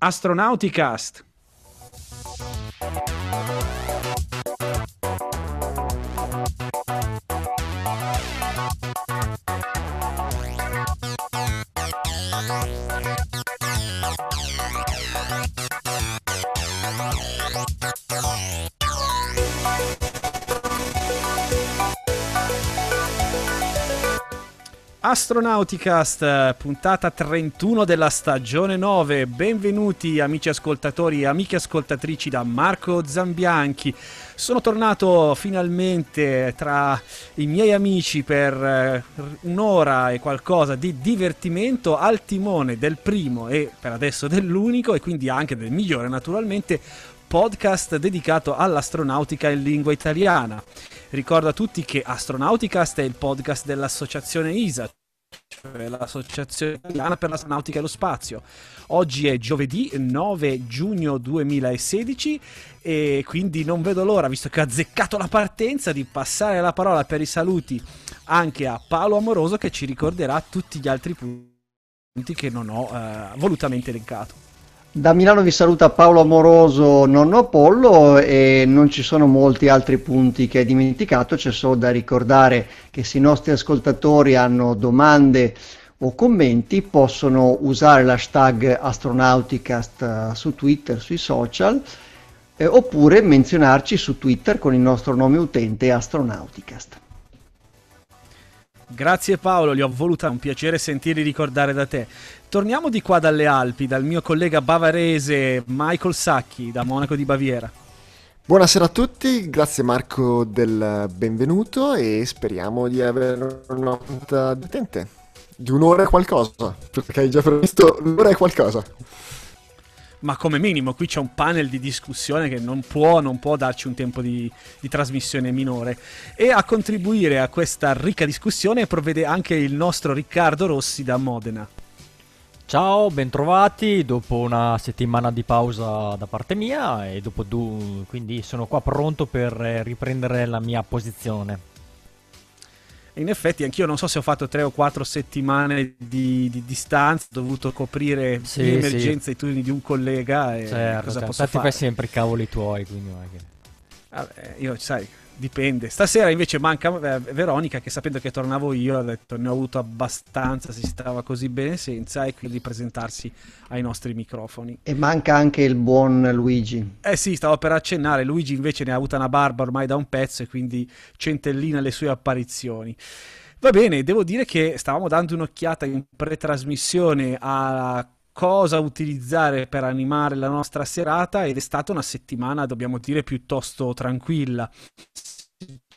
Astronauticast. Astronauticast, puntata 31 della stagione 9. Benvenuti amici ascoltatori e amiche ascoltatrici da Marco Zambianchi. Sono tornato finalmente tra i miei amici per eh, un'ora e qualcosa di divertimento al timone del primo e per adesso dell'unico e quindi anche del migliore naturalmente podcast dedicato all'astronautica in lingua italiana. Ricordo a tutti che Astronauticast è il podcast dell'associazione ISA, cioè l'Associazione Italiana per l'Astronautica e lo Spazio. Oggi è giovedì 9 giugno 2016 e quindi non vedo l'ora, visto che ho azzeccato la partenza, di passare la parola per i saluti anche a Paolo Amoroso che ci ricorderà tutti gli altri punti che non ho eh, volutamente elencato. Da Milano vi saluta Paolo Amoroso, nonno Apollo e non ci sono molti altri punti che hai dimenticato, c'è solo da ricordare che se i nostri ascoltatori hanno domande o commenti possono usare l'hashtag Astronauticast eh, su Twitter, sui social eh, oppure menzionarci su Twitter con il nostro nome utente Astronauticast. Grazie Paolo, li ho voluta, un piacere sentirli ricordare da te. Torniamo di qua dalle Alpi, dal mio collega bavarese Michael Sacchi, da Monaco di Baviera. Buonasera a tutti, grazie Marco del benvenuto e speriamo di avere una puntata divertente. Di un'ora e qualcosa, perché hai già previsto un'ora e qualcosa ma come minimo qui c'è un panel di discussione che non può, non può darci un tempo di, di, trasmissione minore. E a contribuire a questa ricca discussione provvede anche il nostro Riccardo Rossi da Modena. Ciao, bentrovati dopo una settimana di pausa da parte mia e dopo du- quindi sono qua pronto per riprendere la mia posizione in effetti anch'io non so se ho fatto tre o quattro settimane di, di distanza, ho dovuto coprire sì, di emergenza sì. i turni di un collega e certo, cosa certo. posso fare? fai sempre i cavoli tuoi, quindi. Vabbè, io sai, dipende. Stasera invece manca eh, Veronica che sapendo che tornavo io ha detto ne ho avuto abbastanza, si stava così bene senza e quindi presentarsi ai nostri microfoni. E manca anche il buon Luigi. Eh sì, stavo per accennare, Luigi invece ne ha avuta una barba ormai da un pezzo e quindi centellina le sue apparizioni. Va bene, devo dire che stavamo dando un'occhiata in pretrasmissione a cosa utilizzare per animare la nostra serata ed è stata una settimana, dobbiamo dire, piuttosto tranquilla.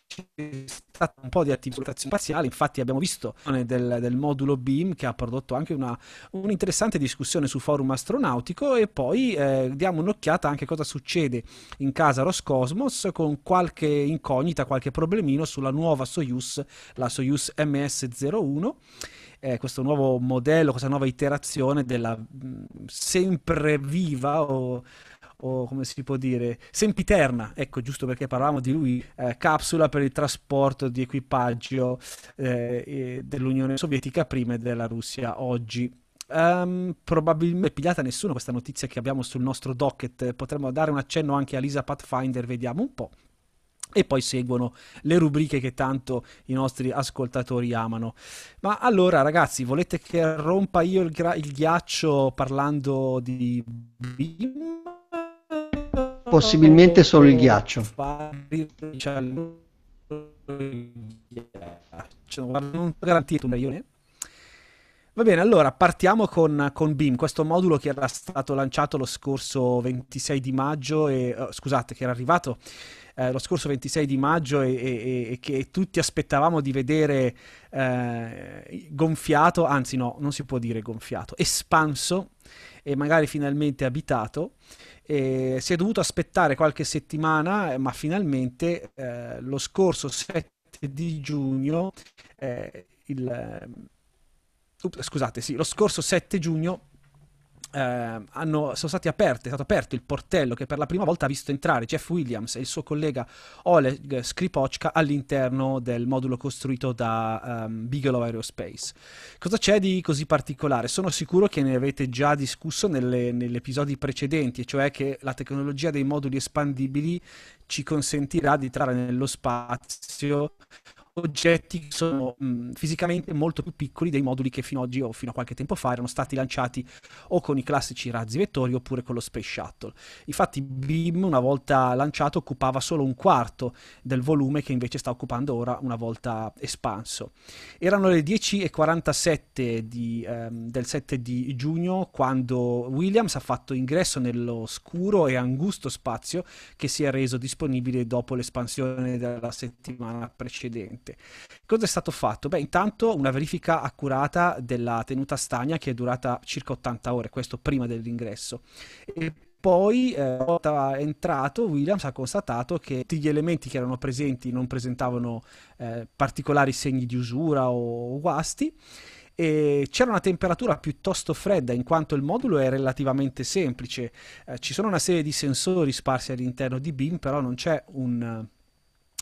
C'è stata un po' di attività spaziale, infatti abbiamo visto del, del modulo BEAM che ha prodotto anche una, un'interessante discussione su forum astronautico e poi eh, diamo un'occhiata anche a cosa succede in casa Roscosmos con qualche incognita, qualche problemino sulla nuova Soyuz, la Soyuz MS-01 eh, questo nuovo modello, questa nuova iterazione della mh, sempre viva o o come si può dire, sempiterna, ecco giusto perché parlavamo di lui, eh, capsula per il trasporto di equipaggio eh, dell'Unione Sovietica prima e della Russia oggi. Um, probabilmente pigliata nessuno questa notizia che abbiamo sul nostro docket, potremmo dare un accenno anche a Lisa Pathfinder, vediamo un po'. E poi seguono le rubriche che tanto i nostri ascoltatori amano. Ma allora, ragazzi, volete che rompa io il, gra- il ghiaccio parlando di BIM? Possibilmente solo il ghiaccio. Non garantito un milione. Va bene, allora partiamo con, con, BIM, questo modulo che era stato lanciato lo scorso 26 di maggio, e, oh, scusate, che era arrivato eh, lo scorso 26 di maggio e, e, e, che tutti aspettavamo di vedere eh, gonfiato, anzi no, non si può dire gonfiato, espanso e magari finalmente abitato. E si è dovuto aspettare qualche settimana, eh, ma finalmente eh, lo scorso 7 di giugno, eh, il, uh, scusate, sì, lo scorso 7 giugno eh, hanno, aperti, è stato aperto il portello che per la prima volta ha visto entrare Jeff Williams e il suo collega Oleg Skripochka all'interno del modulo costruito da um, Bigelow Aerospace. Cosa c'è di così particolare? Sono sicuro che ne avete già discusso nelle, negli episodi precedenti, cioè che la tecnologia dei moduli espandibili ci consentirà di trarre nello spazio oggetti che sono mh, fisicamente molto più piccoli dei moduli che fino ad oggi o fino a qualche tempo fa erano stati lanciati o con i classici razzi vettori oppure con lo Space Shuttle. Infatti BIM una volta lanciato occupava solo un quarto del volume che invece sta occupando ora una volta espanso. Erano le 10.47 di, ehm, del 7 di giugno quando Williams ha fatto ingresso nello scuro e angusto spazio che si è reso disponibile dopo l'espansione della settimana precedente niente. Cosa è stato fatto? Beh, intanto una verifica accurata della tenuta stagna che è durata circa 80 ore, questo prima dell'ingresso. E poi, eh, una volta entrato, Williams ha constatato che tutti gli elementi che erano presenti non presentavano eh, particolari segni di usura o guasti e c'era una temperatura piuttosto fredda in quanto il modulo è relativamente semplice. Eh, ci sono una serie di sensori sparsi all'interno di BIM, però non c'è un uh,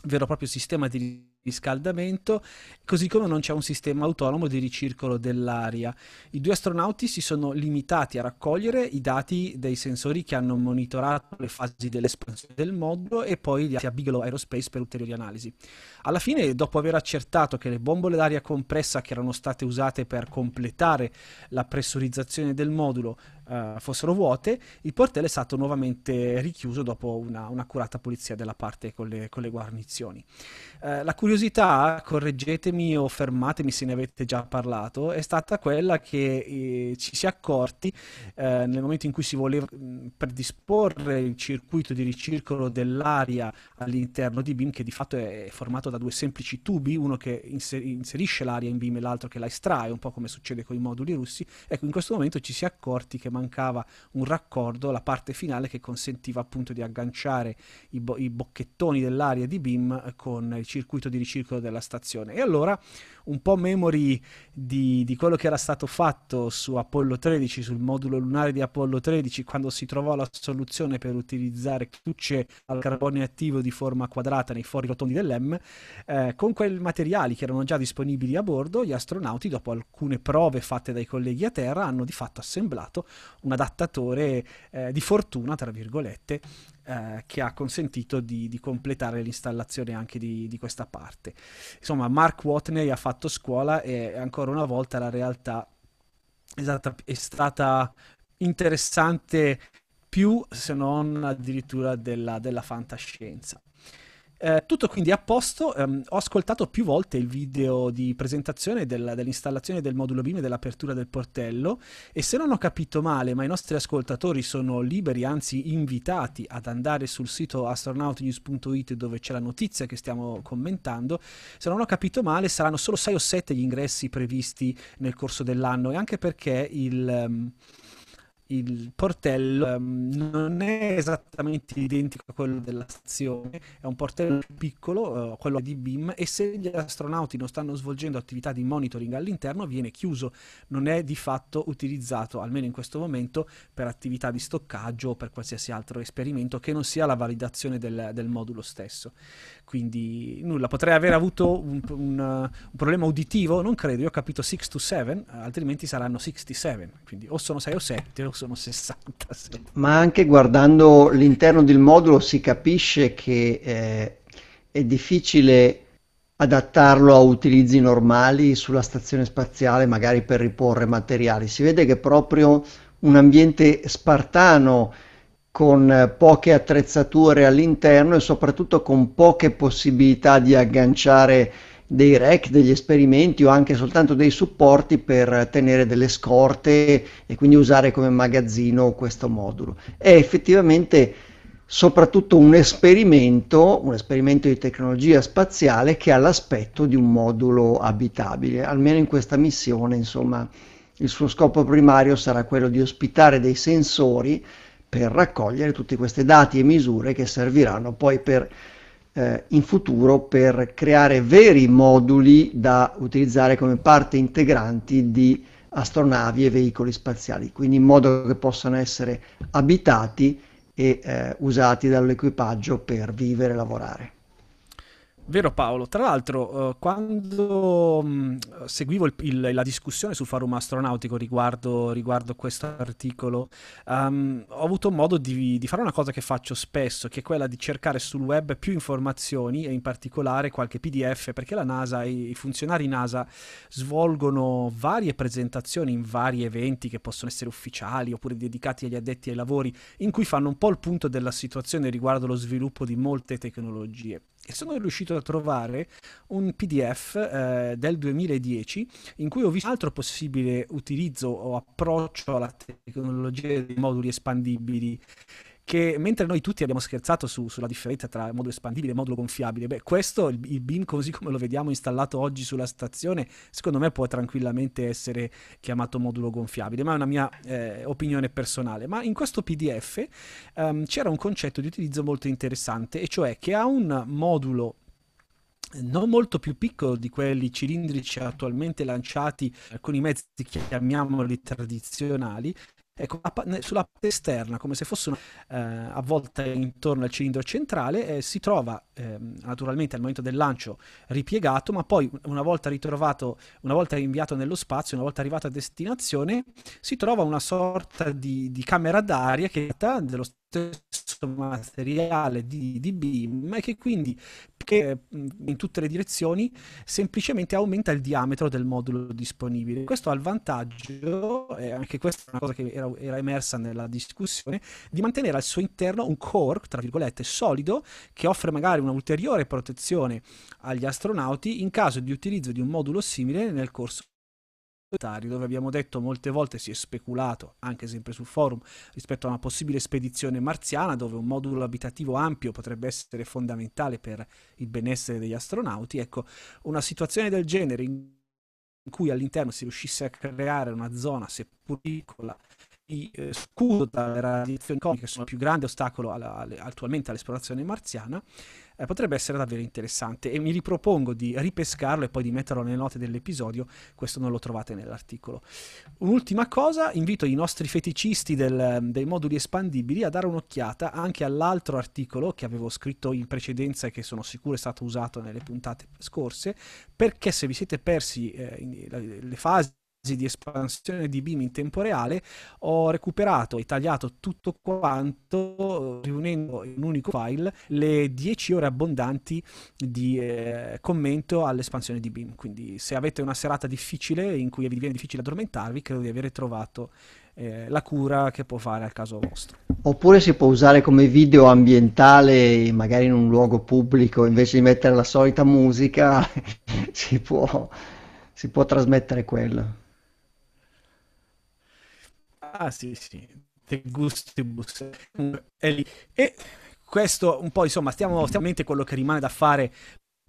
vero e proprio sistema di riscaldamento, così come non c'è un sistema autonomo di ricircolo dell'aria. I due astronauti si sono limitati a raccogliere i dati dei sensori che hanno monitorato le fasi dell'espansione del modulo e poi li a Bigelow Aerospace per ulteriori analisi. Alla fine, dopo aver accertato che le bombole d'aria compressa che erano state usate per completare la pressurizzazione del modulo uh, fossero vuote, il portello è stato nuovamente richiuso dopo una, un'accurata pulizia della parte con le, con le guarnizioni. Uh, la curiosità, correggetemi o fermatemi se ne avete già parlato, è stata quella che eh, ci si è accorti eh, nel momento in cui si voleva mh, predisporre il circuito di ricircolo dell'aria all'interno di BIM, che di fatto è formato da due semplici tubi, uno che inser- inserisce l'aria in BIM e l'altro che la estrae, un po' come succede con i moduli russi. Ecco, in questo momento ci si è accorti che mancava un raccordo, la parte finale che consentiva appunto di agganciare i, bo- i bocchettoni dell'aria di BIM con il circuito di ricircolo della stazione. E allora un po' memory di, di, quello che era stato fatto su Apollo 13, sul modulo lunare di Apollo 13, quando si trovò la soluzione per utilizzare cucce al carbonio attivo di forma quadrata nei fori rotondi dell'M, eh, con quei materiali che erano già disponibili a bordo, gli astronauti, dopo alcune prove fatte dai colleghi a terra, hanno di fatto assemblato un adattatore eh, di fortuna, tra virgolette, eh, che ha consentito di, di, completare l'installazione anche di, di, questa parte. Insomma, Mark Watney ha fatto scuola e ancora una volta la realtà è stata, è stata interessante più se non addirittura della, della fantascienza. Eh, tutto quindi a posto, um, ho ascoltato più volte il video di presentazione del, dell'installazione del modulo BIM e dell'apertura del portello e se non ho capito male, ma i nostri ascoltatori sono liberi, anzi invitati ad andare sul sito astronautnews.it dove c'è la notizia che stiamo commentando, se non ho capito male saranno solo 6 o 7 gli ingressi previsti nel corso dell'anno e anche perché il... Um, il portello um, non è esattamente identico a quello della stazione, è un portello piccolo, uh, quello di BIM, e se gli astronauti non stanno svolgendo attività di monitoring all'interno viene chiuso, non è di fatto utilizzato, almeno in questo momento, per attività di stoccaggio o per qualsiasi altro esperimento che non sia la validazione del, del modulo stesso. Quindi nulla, potrei aver avuto un, un, un, problema uditivo, non credo, io ho capito 6 to 7, altrimenti saranno 67, quindi o sono 6 o 7 o sono 66. Ma anche guardando l'interno del modulo si capisce che eh, è difficile adattarlo a utilizzi normali sulla stazione spaziale, magari per riporre materiali. Si vede che proprio un ambiente spartano con poche attrezzature all'interno e soprattutto con poche possibilità di agganciare dei rec, degli esperimenti o anche soltanto dei supporti per tenere delle scorte e quindi usare come magazzino questo modulo. È effettivamente soprattutto un esperimento, un esperimento di tecnologia spaziale che ha l'aspetto di un modulo abitabile. Almeno in questa missione, insomma, il suo scopo primario sarà quello di ospitare dei sensori per raccogliere tutti questi dati e misure che serviranno poi per, eh, in futuro per creare veri moduli da utilizzare come parte integranti di astronavi e veicoli spaziali, quindi in modo che possano essere abitati e eh, usati dall'equipaggio per vivere e lavorare. Vero Paolo, tra l'altro eh, quando mh, seguivo il, il, la discussione sul forum astronautico riguardo, riguardo questo articolo, um, ho avuto modo di, di, fare una cosa che faccio spesso, che è quella di cercare sul web più informazioni e in particolare qualche PDF, perché la NASA, i, i funzionari NASA svolgono varie presentazioni in vari eventi che possono essere ufficiali oppure dedicati agli addetti ai lavori, in cui fanno un po' il punto della situazione riguardo lo sviluppo di molte tecnologie e sono riuscito a trovare un PDF eh, del 2010 in cui ho visto un altro possibile utilizzo o approccio alla tecnologia dei moduli espandibili che mentre noi tutti abbiamo scherzato su, sulla differenza tra modulo espandibile e modulo gonfiabile, beh, questo, il, il BIM così come lo vediamo installato oggi sulla stazione, secondo me può tranquillamente essere chiamato modulo gonfiabile, ma è una mia eh, opinione personale. Ma in questo PDF um, c'era un concetto di utilizzo molto interessante, e cioè che ha un modulo non molto più piccolo di quelli cilindrici attualmente lanciati con i mezzi chiamiamoli tradizionali, Ecco, sulla parte esterna, come se fosse una, eh, avvolta intorno al cilindro centrale, eh, si trova eh, naturalmente al momento del lancio ripiegato, ma poi una volta ritrovato, una volta inviato nello spazio, una volta arrivato a destinazione, si trova una sorta di, di camera d'aria che è dello stesso materiale di, di beam e che quindi che in tutte le direzioni semplicemente aumenta il diametro del modulo disponibile. Questo ha il vantaggio, e anche questa è una cosa che era, era emersa nella discussione, di mantenere al suo interno un core, tra virgolette, solido, che offre magari una ulteriore protezione agli astronauti in caso di utilizzo di un modulo simile nel corso dove abbiamo detto molte volte si è speculato, anche sempre sul forum, rispetto a una possibile spedizione marziana dove un modulo abitativo ampio potrebbe essere fondamentale per il benessere degli astronauti. Ecco, una situazione del genere in cui all'interno si riuscisse a creare una zona, seppur piccola, di eh, scudo dalle radiazioni cosmiche, che sono il più grande ostacolo alla, alle, attualmente all'esplorazione marziana, eh, potrebbe essere davvero interessante e mi ripropongo di ripescarlo e poi di metterlo nelle note dell'episodio, questo non lo trovate nell'articolo. Un'ultima cosa, invito i nostri feticisti del, dei moduli espandibili a dare un'occhiata anche all'altro articolo che avevo scritto in precedenza e che sono sicuro è stato usato nelle puntate scorse, perché se vi siete persi eh, le fasi di espansione di Beam in tempo reale, ho recuperato e tagliato tutto quanto riunendo in un unico file le 10 ore abbondanti di eh, commento all'espansione di Beam. Quindi se avete una serata difficile in cui vi viene difficile addormentarvi, credo di aver trovato eh, la cura che può fare al caso vostro. Oppure si può usare come video ambientale, magari in un luogo pubblico, invece di mettere la solita musica, si può, si può trasmettere quello. Ah sì sì, De Gustibus è lì. E questo un po' insomma stiamo, stiamo in mente quello che rimane da fare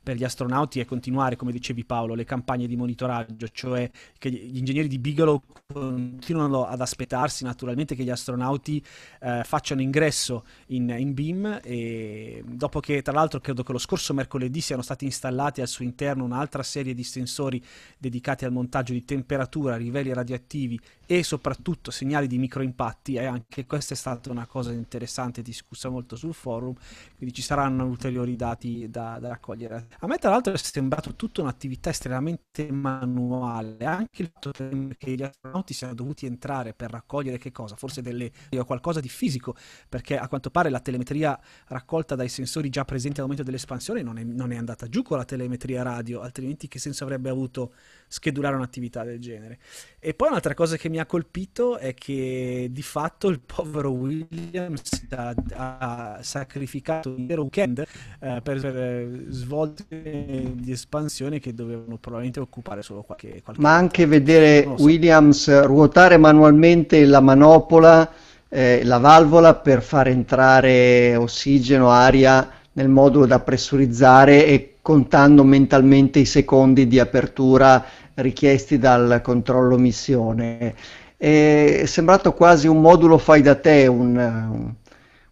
per gli astronauti è continuare, come dicevi Paolo, le campagne di monitoraggio, cioè che gli ingegneri di Bigelow continuano ad aspettarsi naturalmente che gli astronauti eh, facciano ingresso in, in BIM e dopo che tra l'altro credo che lo scorso mercoledì siano stati installati al suo interno un'altra serie di sensori dedicati al montaggio di temperatura, livelli radioattivi e soprattutto segnali di microimpatti. E anche questa è stata una cosa interessante discussa molto sul forum, quindi ci saranno ulteriori dati da, da raccogliere a me tra l'altro è sembrato tutta un'attività estremamente manuale, anche il fatto che gli astronauti siano dovuti entrare per raccogliere che cosa? Forse delle, qualcosa di fisico, perché a quanto pare la telemetria raccolta dai sensori già presenti al momento dell'espansione non è, non è andata giù con la telemetria radio, altrimenti che senso avrebbe avuto schedulare un'attività del genere? E poi un'altra cosa che mi ha colpito è che di fatto il povero Williams ha, ha sacrificato un intero weekend eh, per, per eh, svolgere di espansione che dovevano probabilmente occupare solo qualche, qualche ma anche vedere so. Williams ruotare manualmente la manopola eh, la valvola per far entrare ossigeno, aria nel modulo da pressurizzare e contando mentalmente i secondi di apertura richiesti dal controllo missione. È sembrato quasi un modulo fai da te, un, un,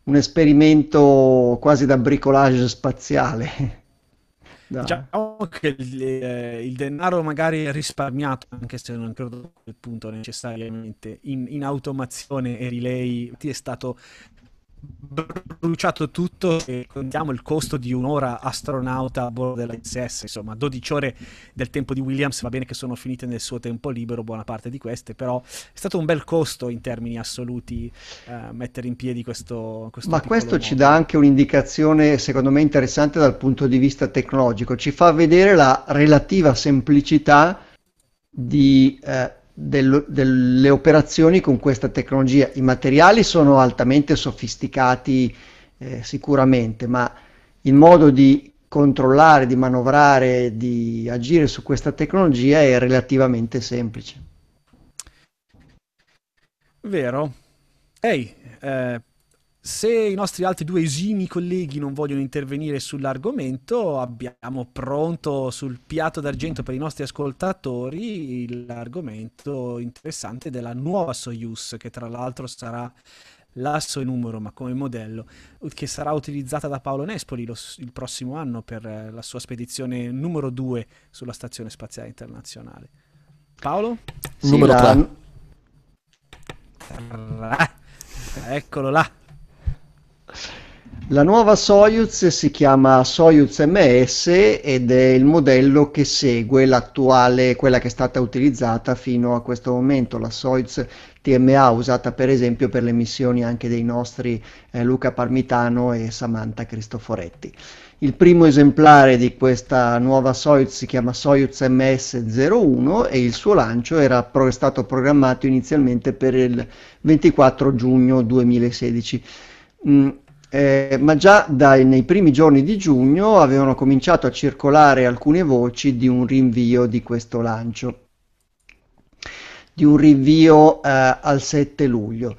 un esperimento quasi da bricolage spaziale. Diciamo che il, eh, il, denaro magari risparmiato, anche se non credo a quel punto necessariamente. In, in automazione e relay, è stato bruciato tutto e contiamo il costo di un'ora astronauta a bordo della ISS, insomma 12 ore del tempo di Williams, va bene che sono finite nel suo tempo libero, buona parte di queste, però è stato un bel costo in termini assoluti eh, mettere in piedi questo... questo Ma questo modo. ci dà anche un'indicazione secondo me interessante dal punto di vista tecnologico, ci fa vedere la relativa semplicità di... Eh, del, delle operazioni con questa tecnologia. I materiali sono altamente sofisticati eh, sicuramente, ma il modo di controllare, di manovrare, di agire su questa tecnologia è relativamente semplice. Vero. Ehi, eh, se i nostri altri due esimi colleghi non vogliono intervenire sull'argomento, abbiamo pronto sul piatto d'argento per i nostri ascoltatori l'argomento interessante della nuova Soyuz, che tra l'altro sarà l'asso e numero, ma come modello, che sarà utilizzata da Paolo Nespoli lo, il prossimo anno per eh, la sua spedizione numero 2 sulla Stazione Spaziale Internazionale. Paolo? Sì, numero 3. La... Eccolo là. La nuova Soyuz si chiama Soyuz MS ed è il modello che segue l'attuale, quella che è stata utilizzata fino a questo momento, la Soyuz TMA usata per esempio per le missioni anche dei nostri eh, Luca Parmitano e Samantha Cristoforetti. Il primo esemplare di questa nuova Soyuz si chiama Soyuz MS-01 e il suo lancio era pro- stato programmato inizialmente per il 24 giugno 2016. Mm, eh, ma già dai, nei primi giorni di giugno avevano cominciato a circolare alcune voci di un rinvio di questo lancio, di un rinvio eh, al 7 luglio.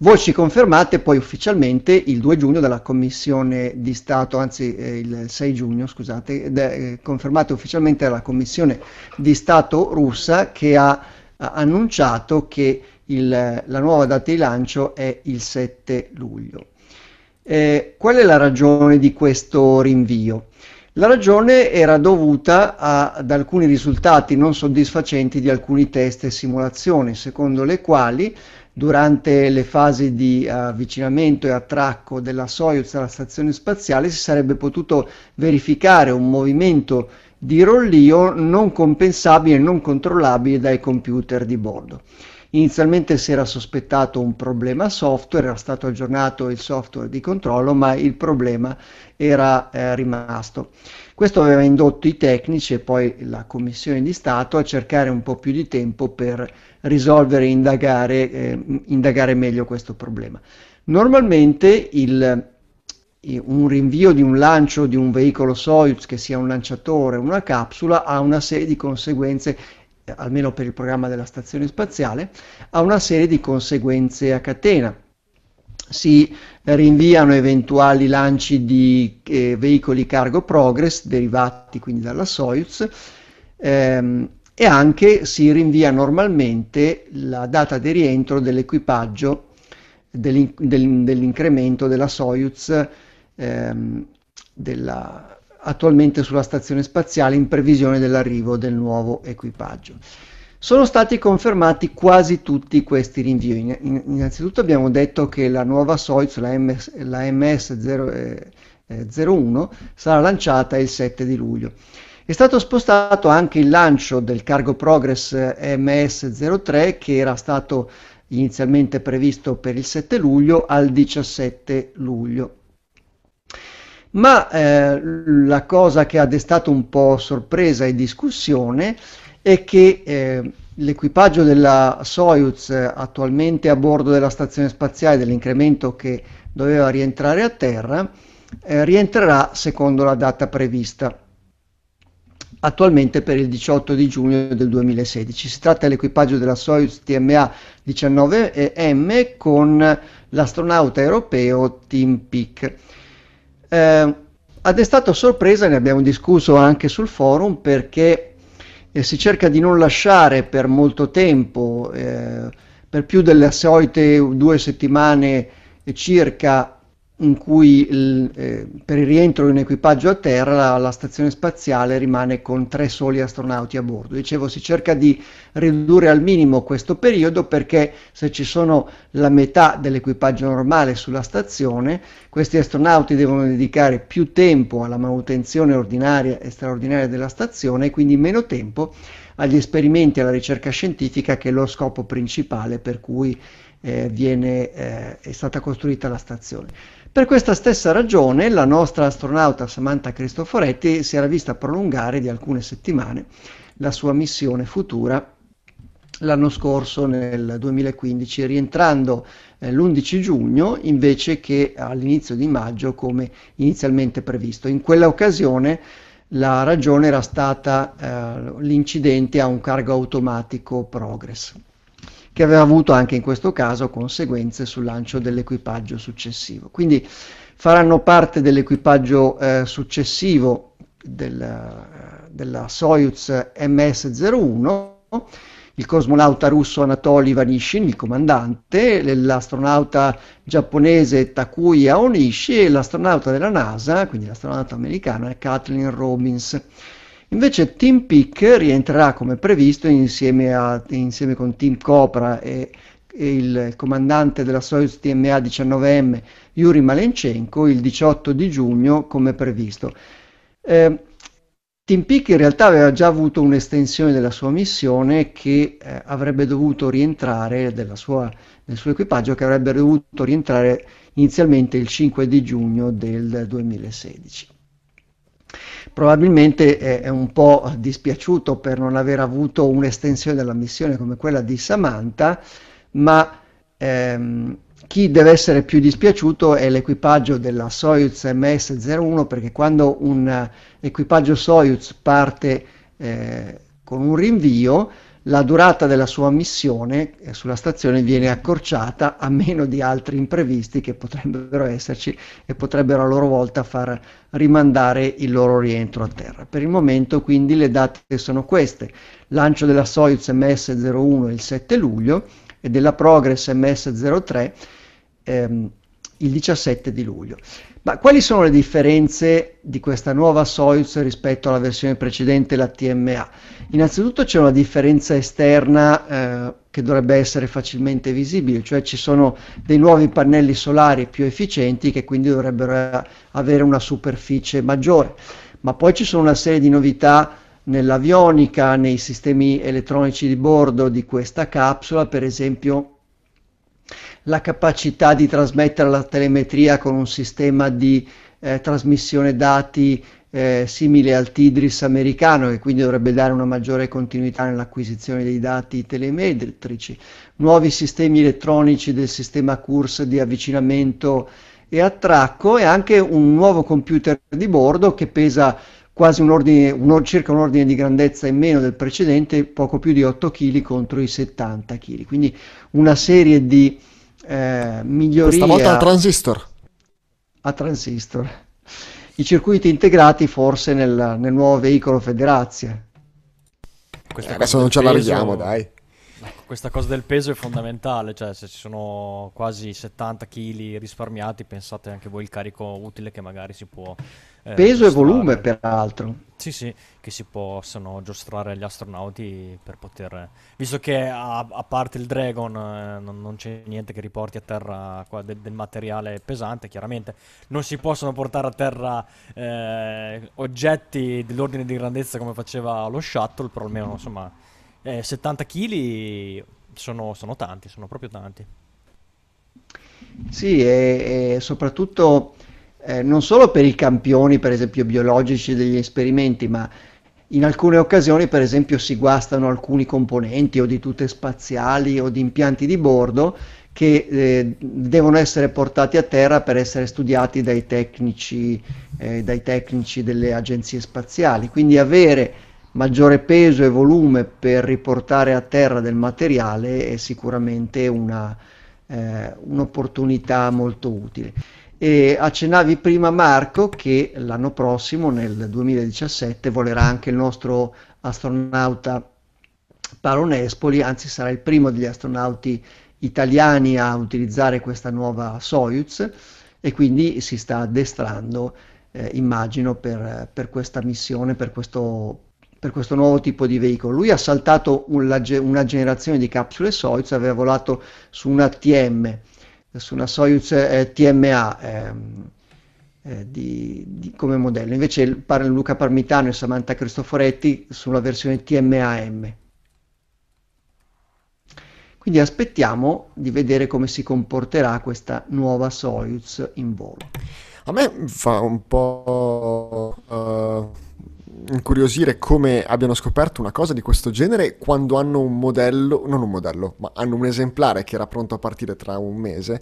Voci confermate poi ufficialmente il 2 giugno dalla Commissione di Stato, anzi eh, il 6 giugno, scusate, eh, confermate ufficialmente dalla Commissione di Stato russa che ha, ha annunciato che il, la nuova data di lancio è il 7 luglio. Eh, qual è la ragione di questo rinvio? La ragione era dovuta a, ad alcuni risultati non soddisfacenti di alcuni test e simulazioni, secondo le quali durante le fasi di avvicinamento e attracco della Soyuz alla stazione spaziale si sarebbe potuto verificare un movimento di rollio non compensabile e non controllabile dai computer di bordo. Inizialmente si era sospettato un problema software, era stato aggiornato il software di controllo, ma il problema era eh, rimasto. Questo aveva indotto i tecnici e poi la Commissione di Stato a cercare un po' più di tempo per risolvere e indagare, eh, indagare meglio questo problema. Normalmente il, un rinvio di un lancio di un veicolo Soyuz, che sia un lanciatore o una capsula, ha una serie di conseguenze almeno per il programma della stazione spaziale, ha una serie di conseguenze a catena. Si rinviano eventuali lanci di eh, veicoli cargo progress derivati quindi dalla Soyuz ehm, e anche si rinvia normalmente la data di rientro dell'equipaggio dell'in- dell'incremento della Soyuz ehm, della, attualmente sulla stazione spaziale in previsione dell'arrivo del nuovo equipaggio. Sono stati confermati quasi tutti questi rinvii. Innanzitutto abbiamo detto che la nuova Soyuz, la, MS, la MS01, eh, eh, sarà lanciata il 7 di luglio. È stato spostato anche il lancio del Cargo Progress MS03 che era stato inizialmente previsto per il 7 luglio al 17 luglio. Ma eh, la cosa che ha destato un po' sorpresa e discussione è che eh, l'equipaggio della Soyuz attualmente a bordo della stazione spaziale dell'incremento che doveva rientrare a terra eh, rientrerà secondo la data prevista attualmente per il 18 di giugno del 2016. Si tratta dell'equipaggio della Soyuz TMA 19M con l'astronauta europeo Tim Peake. Eh, ha destato sorpresa, ne abbiamo discusso anche sul forum, perché eh, si cerca di non lasciare per molto tempo, eh, per più delle solite due settimane circa, in cui il, eh, per il rientro di un equipaggio a terra la, la, stazione spaziale rimane con tre soli astronauti a bordo. Dicevo, si cerca di ridurre al minimo questo periodo perché se ci sono la metà dell'equipaggio normale sulla stazione, questi astronauti devono dedicare più tempo alla manutenzione ordinaria e straordinaria della stazione e quindi meno tempo agli esperimenti e alla ricerca scientifica che è lo scopo principale per cui eh, viene, eh, è stata costruita la stazione. Per questa stessa ragione la nostra astronauta Samantha Cristoforetti si era vista prolungare di alcune settimane la sua missione futura l'anno scorso nel 2015 rientrando eh, l'11 giugno invece che all'inizio di maggio come inizialmente previsto. In quella occasione la ragione era stata eh, l'incidente a un cargo automatico Progress che aveva avuto anche in questo caso conseguenze sul lancio dell'equipaggio successivo. Quindi faranno parte dell'equipaggio eh, successivo del, della Soyuz MS-01 il cosmonauta russo Anatoly Ivanishin, il comandante, l'astronauta giapponese Takuya Onishi e l'astronauta della NASA, quindi l'astronauta americana Kathleen Robbins. Invece Team Peak rientrerà come previsto insieme, a, insieme con Team Copra e, e, il comandante della Soyuz TMA 19M Yuri Malenchenko il 18 di giugno come previsto. Eh, Team Peak in realtà aveva già avuto un'estensione della sua missione che eh, avrebbe dovuto rientrare sua, del suo equipaggio che avrebbe dovuto rientrare inizialmente il 5 di giugno del 2016 probabilmente è, un po' dispiaciuto per non aver avuto un'estensione della missione come quella di Samantha, ma ehm, chi deve essere più dispiaciuto è l'equipaggio della Soyuz MS-01 perché quando un equipaggio Soyuz parte eh, con un rinvio la durata della sua missione eh, sulla stazione viene accorciata a meno di altri imprevisti che potrebbero esserci e potrebbero a loro volta far rimandare il loro rientro a terra. Per il momento quindi le date sono queste, lancio della Soyuz MS-01 il 7 luglio e della Progress MS-03 ehm, il 17 di luglio. Ma quali sono le differenze di questa nuova Soyuz rispetto alla versione precedente, la TMA? Innanzitutto c'è una differenza esterna eh, che dovrebbe essere facilmente visibile, cioè ci sono dei nuovi pannelli solari più efficienti che quindi dovrebbero avere una superficie maggiore, ma poi ci sono una serie di novità nell'avionica, nei sistemi elettronici di bordo di questa capsula, per esempio la capacità di trasmettere la telemetria con un sistema di eh, trasmissione dati eh, simile al TIDRIS americano che quindi dovrebbe dare una maggiore continuità nell'acquisizione dei dati telemetrici, nuovi sistemi elettronici del sistema CURS di avvicinamento e attracco e anche un nuovo computer di bordo che pesa quasi un ordine, un, circa un ordine di grandezza in meno del precedente, poco più di 8 kg contro i 70 kg. Quindi una serie di eh, migliorie... Questa volta a transistor. A transistor. I circuiti integrati forse nel, nel nuovo veicolo Federazia. Eh, adesso non ce la vediamo, dai. Ecco, questa cosa del peso è fondamentale, cioè se ci sono quasi 70 kg risparmiati, pensate anche voi il carico utile che magari si può eh, Peso e volume, peraltro. Sì, sì, che si possono giostrare gli astronauti per poter... Visto che a, a parte il Dragon eh, non, non, c'è niente che riporti a terra de, del materiale pesante, chiaramente non si possono portare a terra eh, oggetti dell'ordine di grandezza come faceva lo shuttle, però almeno insomma 70 kg sono, sono tanti, sono proprio tanti. Sì, e, e soprattutto eh, non solo per i campioni, per esempio biologici degli esperimenti, ma in alcune occasioni, per esempio, si guastano alcuni componenti o di tute spaziali o di impianti di bordo che eh, devono essere portati a terra per essere studiati dai tecnici, eh, dai tecnici delle agenzie spaziali. Quindi avere maggiore peso e volume per riportare a terra del materiale è sicuramente una, eh, un'opportunità molto utile. E accennavi prima Marco che l'anno prossimo, nel 2017, volerà anche il nostro astronauta Paolo Nespoli, anzi sarà il primo degli astronauti italiani a utilizzare questa nuova Soyuz e quindi si sta addestrando, eh, immagino, per, per, questa missione, per questo, per questo, nuovo tipo di veicolo. Lui ha saltato una, una generazione di capsule Soyuz, aveva volato su una TM, su una Soyuz eh, TMA. Ehm, eh, di, di, come modello. Invece Luca Parmitano e Samantha Cristoforetti sulla versione TMAM. Quindi aspettiamo di vedere come si comporterà questa nuova Soyuz in volo. A me fa un po' uh, incuriosire come abbiano scoperto una cosa di questo genere quando hanno un modello, non un modello, ma hanno un esemplare che era pronto a partire tra un mese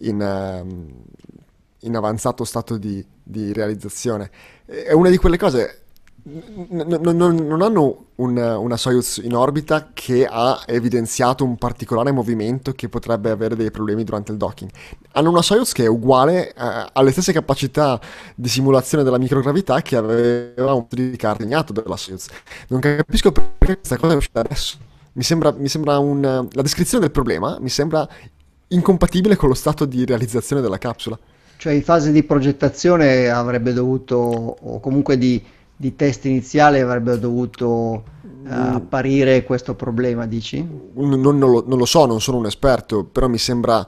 in, uh, in avanzato stato di, di, realizzazione. È una di quelle cose. N- n- non hanno un, una Soyuz in orbita che ha evidenziato un particolare movimento che potrebbe avere dei problemi durante il docking. Hanno una Soyuz che è uguale eh, alle stesse capacità di simulazione della microgravità che aveva un di cartegnato della Soyuz. Non capisco perché questa cosa è uscita adesso. Mi sembra, mi sembra un, la descrizione del problema mi sembra incompatibile con lo stato di realizzazione della capsula. Cioè in fase di progettazione avrebbe dovuto, o comunque di, di test iniziale avrebbe dovuto uh, apparire questo problema, dici? Non, non, lo, non, lo, so, non sono un esperto, però mi sembra...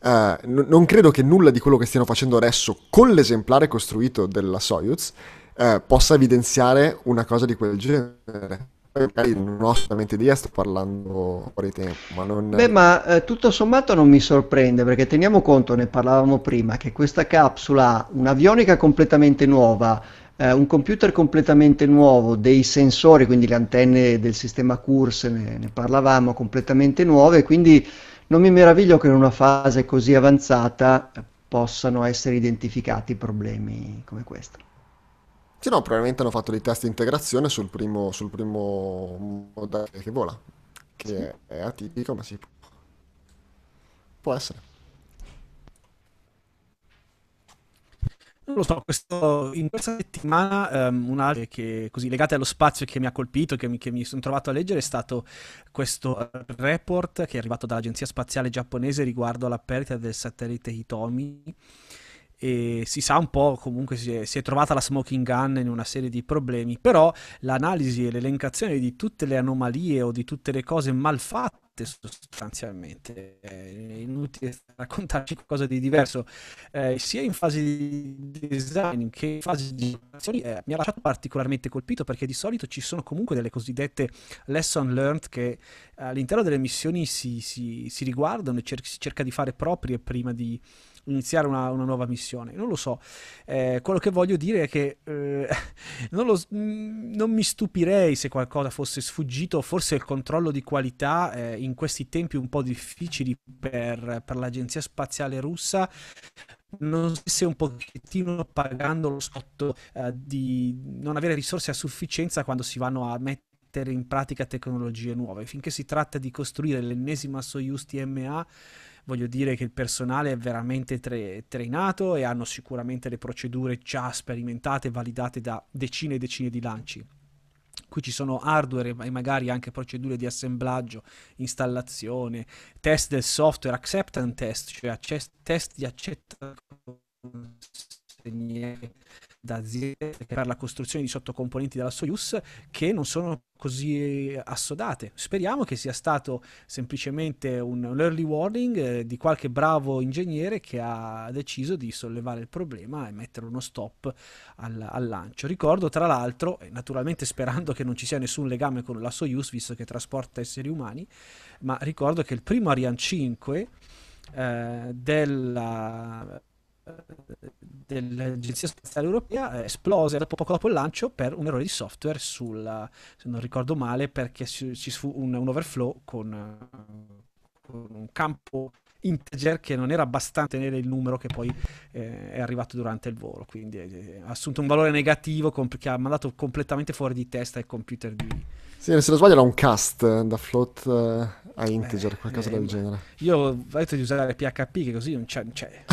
Uh, n- non credo che nulla di quello che stiano facendo adesso con l'esemplare costruito della Soyuz uh, possa evidenziare una cosa di quel genere magari non ho assolutamente idea, sto parlando fuori tempo, ma non... Beh, ma eh, tutto sommato non mi sorprende, perché teniamo conto, ne parlavamo prima, che questa capsula ha un'avionica completamente nuova, eh, un computer completamente nuovo, dei sensori, quindi le antenne del sistema Curse, ne, ne parlavamo, completamente nuove, quindi non mi meraviglio che in una fase così avanzata possano essere identificati problemi come questo. Sì, no, probabilmente hanno fatto dei test di integrazione sul primo, sul primo modello che vola, che è, è atipico, ma sì, può essere. Non lo so, questo, in questa settimana um, una che così legata allo spazio che mi ha colpito, che mi, che mi sono trovato a leggere, è stato questo report che è arrivato dall'agenzia spaziale giapponese riguardo alla perdita del satellite Hitomi. E si sa un po' comunque si è, si è, trovata la smoking gun in una serie di problemi, però l'analisi e l'elencazione di tutte le anomalie o di tutte le cose mal fatte sostanzialmente. È inutile raccontarci qualcosa di diverso. Eh, sia in fase di design che in fase di operazioni eh, mi ha lasciato particolarmente colpito perché di solito ci sono comunque delle cosiddette lesson learned che all'interno delle missioni si, si, si riguardano e cer- si cerca di fare proprie prima di iniziare una, una nuova missione. Non lo so. Eh, quello che voglio dire è che eh, non, lo, mm, non, mi stupirei se qualcosa fosse sfuggito. Forse il controllo di qualità eh, in questi tempi un po' difficili per, per l'agenzia spaziale russa non stesse un pochettino pagando lo sotto uh, di non avere risorse a sufficienza quando si vanno a mettere in pratica tecnologie nuove. Finché si tratta di costruire l'ennesima Soyuz TMA, voglio dire che il personale è veramente tre, trainato e hanno sicuramente le procedure già sperimentate validate da decine e decine di lanci. Qui ci sono hardware e magari anche procedure di assemblaggio, installazione, test del software, acceptance test, cioè test di accettazione da aziende per la costruzione di sottocomponenti della Soyuz che non sono così assodate. Speriamo che sia stato semplicemente un, un early warning eh, di qualche bravo ingegnere che ha deciso di sollevare il problema e mettere uno stop al, al lancio. Ricordo tra l'altro, naturalmente sperando che non ci sia nessun legame con la Soyuz visto che trasporta esseri umani, ma ricordo che il primo Ariane 5 eh, della dell'Agenzia Spaziale Europea esplose poco dopo il lancio per un errore di software sul, se non ricordo male, perché ci fu un, un overflow con, con, un campo integer che non era abbastanza tenere il numero che poi eh, è arrivato durante il volo, quindi eh, ha assunto un valore negativo che ha mandato completamente fuori di testa il computer di... Sì, se non sbaglio era un cast da float uh, a integer, Beh, qualcosa eh, del genere. Io ho detto di usare PHP che così non c'è... Non c'è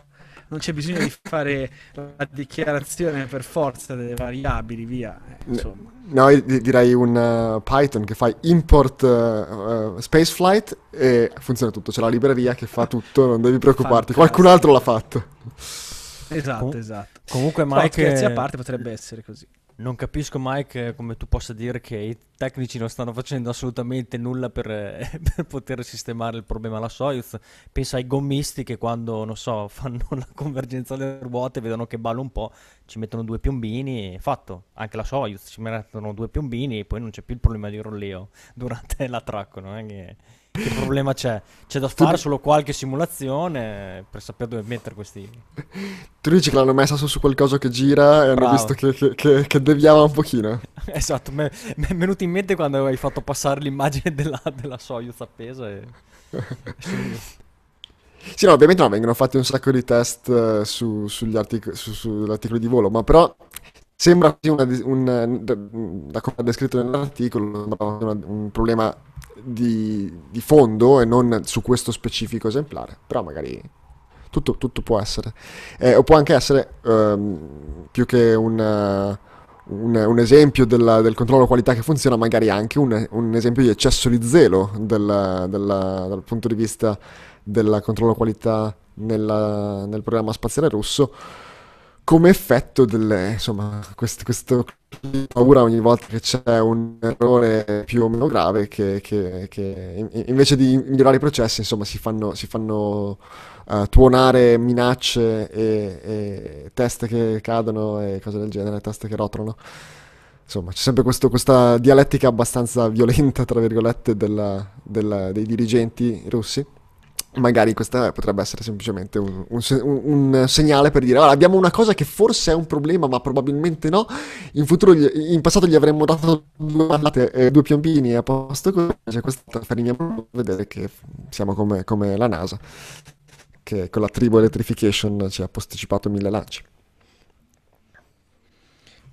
non c'è bisogno di fare la dichiarazione per forza delle variabili, via. Eh, insomma. No, direi un uh, Python che fa import uh, uh, spaceflight e funziona tutto. C'è la libreria che fa tutto, non devi preoccuparti. Fantastico. Qualcun altro l'ha fatto. Esatto, Com- esatto. Comunque Mike... No, a parte potrebbe essere così. Non capisco Mike come tu possa dire che i tecnici non stanno facendo assolutamente nulla per, per, poter sistemare il problema alla Soyuz. Pensa ai gommisti che quando, non so, fanno la convergenza delle ruote, vedono che balla un po', ci mettono due piombini e fatto. Anche la Soyuz ci mettono due piombini e poi non c'è più il problema di rolleo durante l'attracco, non è che che problema c'è? C'è da fare solo qualche simulazione per sapere dove mettere questi. Tu dici che l'hanno messa su, su qualcosa che gira e Bravo. hanno visto che, che, che, che, deviava un pochino. esatto, mi è venuto in mente quando hai fatto passare l'immagine della, della Soyuz appesa e... Sì, no, ovviamente no, vengono fatti un sacco di test uh, su, sugli artic- su, sull'articolo di volo, ma però sembra una, un, da come è descritto nell'articolo, un problema di, di, fondo e non su questo specifico esemplare, però magari tutto, tutto può essere. Eh, o può anche essere um, più che un, un, un esempio della, del controllo qualità che funziona, magari anche un, un esempio di eccesso di zelo del, della, dal punto di vista del controllo qualità nella, nel programma spaziale russo come effetto delle, insomma, questo, questo paura ogni volta che c'è un errore più o meno grave che, che, che invece di migliorare i processi, insomma, si fanno, si fanno uh, tuonare minacce e, e, teste che cadono e cose del genere, teste che rotolano. Insomma, c'è sempre questo, questa dialettica abbastanza violenta, tra virgolette, della, della, dei dirigenti russi magari questo potrebbe essere semplicemente un, un, un, segnale per dire allora, abbiamo una cosa che forse è un problema ma probabilmente no. In futuro in passato gli avremmo dato due mandate e due piombini a posto così cioè, questa fariniamo vedere che siamo come, come la NASA che con la Tribo Electrification ci ha posticipato mille lanci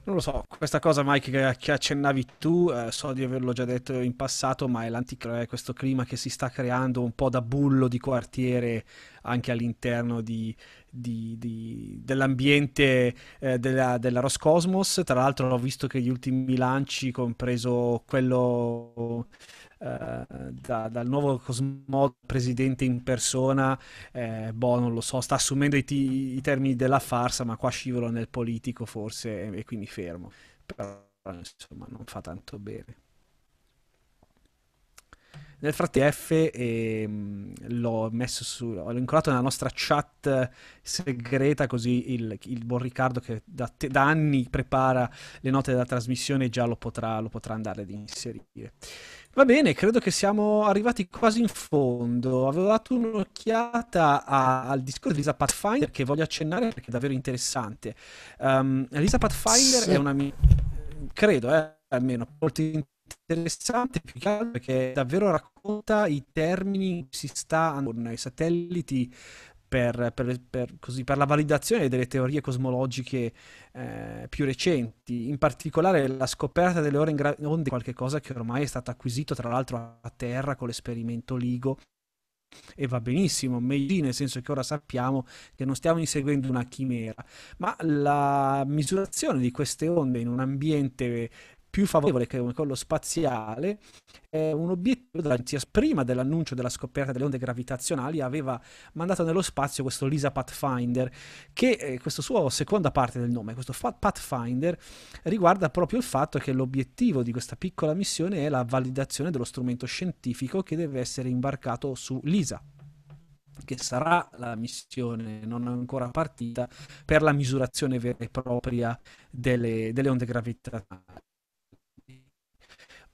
non lo so, questa cosa Mike che, accennavi tu, eh, so di averlo già detto in passato, ma è, è questo clima che si sta creando un po' da bullo di quartiere anche all'interno di, di, di, dell'ambiente eh, della, della, Roscosmos. Tra l'altro ho visto che gli ultimi lanci, compreso quello da, dal nuovo Cosmo presidente in persona, eh, boh, non lo so, sta assumendo i, t- i, termini della farsa, ma qua scivolo nel politico forse e, e quindi fermo. Però insomma non fa tanto bene. Nel frattempo ehm, l'ho messo su, l'ho incollato nella nostra chat segreta così il, il buon Riccardo che da, te, da, anni prepara le note della trasmissione già lo potrà, lo potrà andare ad inserire. Va bene, credo che siamo arrivati quasi in fondo. Avevo dato un'occhiata a, al discorso di Lisa Pathfinder che voglio accennare perché è davvero interessante. Um, Lisa Pathfinder sì. è una... credo, eh, almeno, molto interessante più che altro perché davvero racconta i termini in si sta con i satelliti per, per, per, così, per, la validazione delle teorie cosmologiche eh, più recenti, in particolare la scoperta delle ore in gra- onde, qualcosa che ormai è stato acquisito tra l'altro a terra con l'esperimento LIGO. E va benissimo, meglio nel senso che ora sappiamo che non stiamo inseguendo una chimera, ma la misurazione di queste onde in un ambiente più favorevole che quello spaziale, è un obiettivo dell'agenzia prima dell'annuncio della scoperta delle onde gravitazionali aveva mandato nello spazio questo LISA Pathfinder che eh, questa sua seconda parte del nome, questo Pathfinder riguarda proprio il fatto che l'obiettivo di questa piccola missione è la validazione dello strumento scientifico che deve essere imbarcato su LISA che sarà la missione non ancora partita per la misurazione vera e propria delle, delle onde gravitazionali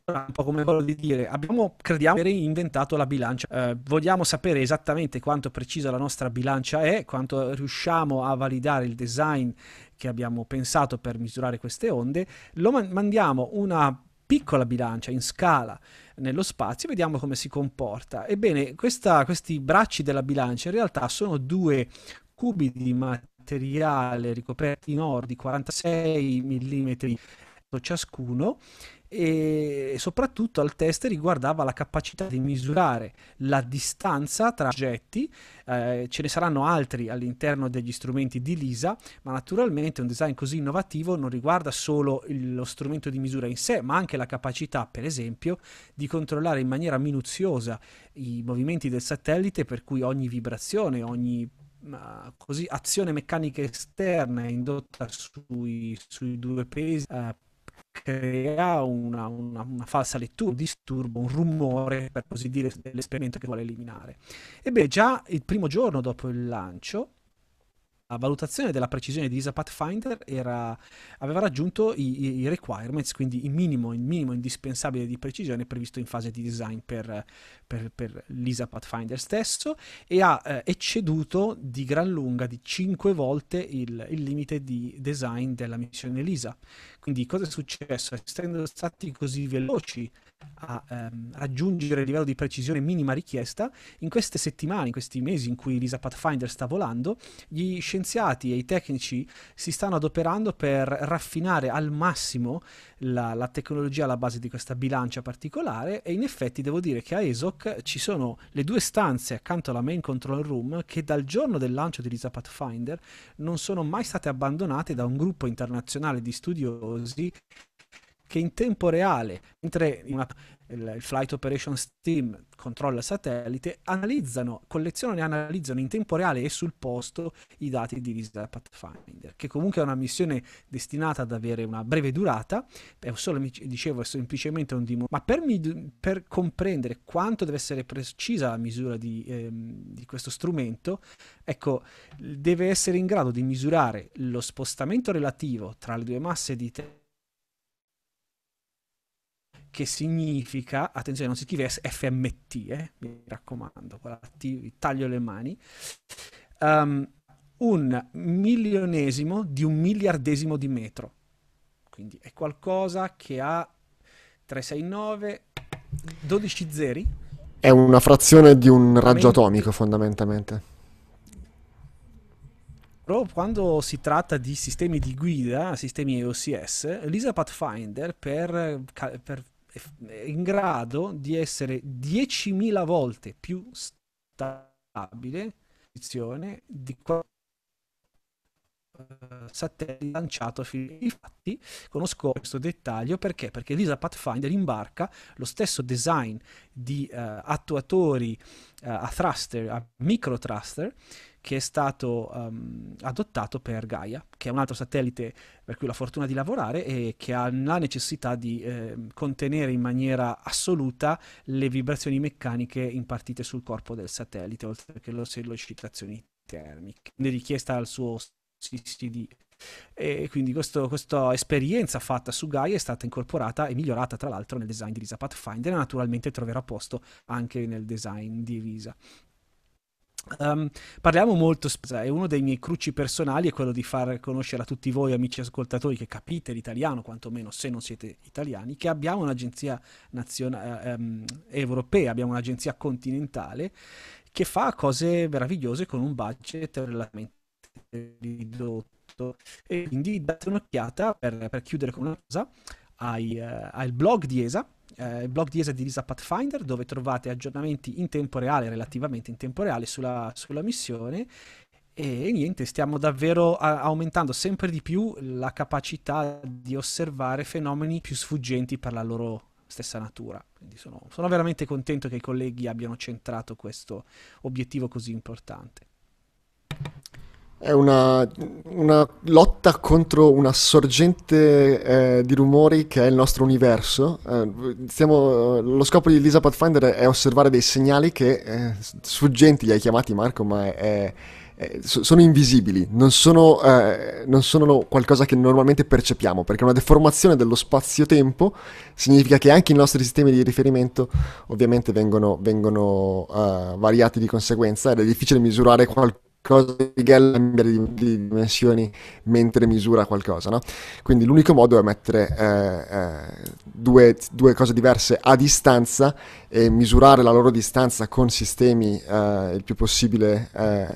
un po' come voglio dire, abbiamo, crediamo, inventato la bilancia. Eh, vogliamo sapere esattamente quanto precisa la nostra bilancia è, quanto riusciamo a validare il design che abbiamo pensato per misurare queste onde. Lo man- mandiamo una piccola bilancia in scala nello spazio, vediamo come si comporta. Ebbene, questa, questi bracci della bilancia in realtà sono due cubi di materiale ricoperti in oro di 46 mm ciascuno e soprattutto al test riguardava la capacità di misurare la distanza tra oggetti. Eh, ce ne saranno altri all'interno degli strumenti di Lisa, ma naturalmente un design così innovativo non riguarda solo il, lo strumento di misura in sé, ma anche la capacità, per esempio, di controllare in maniera minuziosa i movimenti del satellite, per cui ogni vibrazione, ogni così, azione meccanica esterna indotta sui, sui due pesi uh, crea una, una, una, falsa lettura, un disturbo, un rumore, per così dire, dell'esperimento che vuole eliminare. Ebbene, già il primo giorno dopo il lancio, la valutazione della precisione di ISA Pathfinder era, aveva raggiunto i, i, requirements, quindi il minimo, il minimo, indispensabile di precisione previsto in fase di design per, per, per l'ISA Pathfinder stesso e ha eh, ecceduto di gran lunga, di 5 volte il, il limite di design della missione LISA. Quindi cosa è successo? Essendo stati così veloci a ehm, raggiungere il livello di precisione minima richiesta, in queste settimane, in questi mesi in cui l'ISA Pathfinder sta volando, gli scienziati e i tecnici si stanno adoperando per raffinare al massimo la, la tecnologia alla base di questa bilancia particolare e in effetti devo dire che a ESOC ci sono le due stanze accanto alla main control room che dal giorno del lancio di l'ISA Pathfinder non sono mai state abbandonate da un gruppo internazionale di studiosi che in tempo reale, mentre una, il, il, Flight Operations Team controlla il satellite, analizzano, collezionano e analizzano in tempo reale e sul posto i dati di visita Pathfinder, che comunque è una missione destinata ad avere una breve durata, è solo, dicevo, è semplicemente un dimo, ma per, mi, per comprendere quanto deve essere precisa la misura di, ehm, di questo strumento, ecco, deve essere in grado di misurare lo spostamento relativo tra le due masse di te che significa, attenzione non si scrive FMT, eh, mi raccomando, taglio le mani, um, un milionesimo di un miliardesimo di metro. Quindi è qualcosa che ha 369, 12 zeri. È una frazione di un raggio atomico fondamentalmente. Però quando si tratta di sistemi di guida, sistemi EOCS, l'ISA Pathfinder per, per in grado di essere 10.000 volte più stabile di qualche eh, satellite lanciato infatti conosco questo dettaglio perché? Perché l'ISA Pathfinder imbarca lo stesso design di uh, attuatori uh, a thruster a micro thruster che è stato um, adottato per Gaia, che è un altro satellite per cui ho la fortuna di lavorare e che ha la necessità di eh, contenere in maniera assoluta le vibrazioni meccaniche impartite sul corpo del satellite, oltre che le sollecitazioni termiche, quindi richiesta al suo CCD. E quindi questo, questa esperienza fatta su Gaia è stata incorporata e migliorata tra l'altro nel design di Risa Pathfinder e naturalmente troverà posto anche nel design di Risa. Um, parliamo molto, è uno dei miei cruci personali è quello di far conoscere a tutti voi amici ascoltatori che capite l'italiano, quantomeno se non siete italiani, che abbiamo un'agenzia nazionale, um, europea, abbiamo un'agenzia continentale che fa cose meravigliose con un budget relativamente ridotto. E quindi date un'occhiata per, per chiudere con una cosa ai, uh, al blog di ESA eh, il blog di ESA di Lisa Pathfinder dove trovate aggiornamenti in tempo reale, relativamente in tempo reale sulla, sulla missione e niente, stiamo davvero a- aumentando sempre di più la capacità di osservare fenomeni più sfuggenti per la loro stessa natura. Quindi sono, sono veramente contento che i colleghi abbiano centrato questo obiettivo così importante è una, una, lotta contro una sorgente eh, di rumori che è il nostro universo. Eh, stiamo, lo scopo di Lisa Pathfinder è osservare dei segnali che, eh, sfuggenti li hai chiamati Marco, ma è, è, sono invisibili, non sono, eh, non sono, qualcosa che normalmente percepiamo, perché una deformazione dello spazio-tempo significa che anche i nostri sistemi di riferimento ovviamente vengono, vengono uh, variati di conseguenza ed è difficile misurare qualcosa cosa di Gell cambia di, di, dimensioni mentre misura qualcosa, no? Quindi l'unico modo è mettere eh, eh, due, due, cose diverse a distanza e misurare la loro distanza con sistemi eh, il più possibile eh,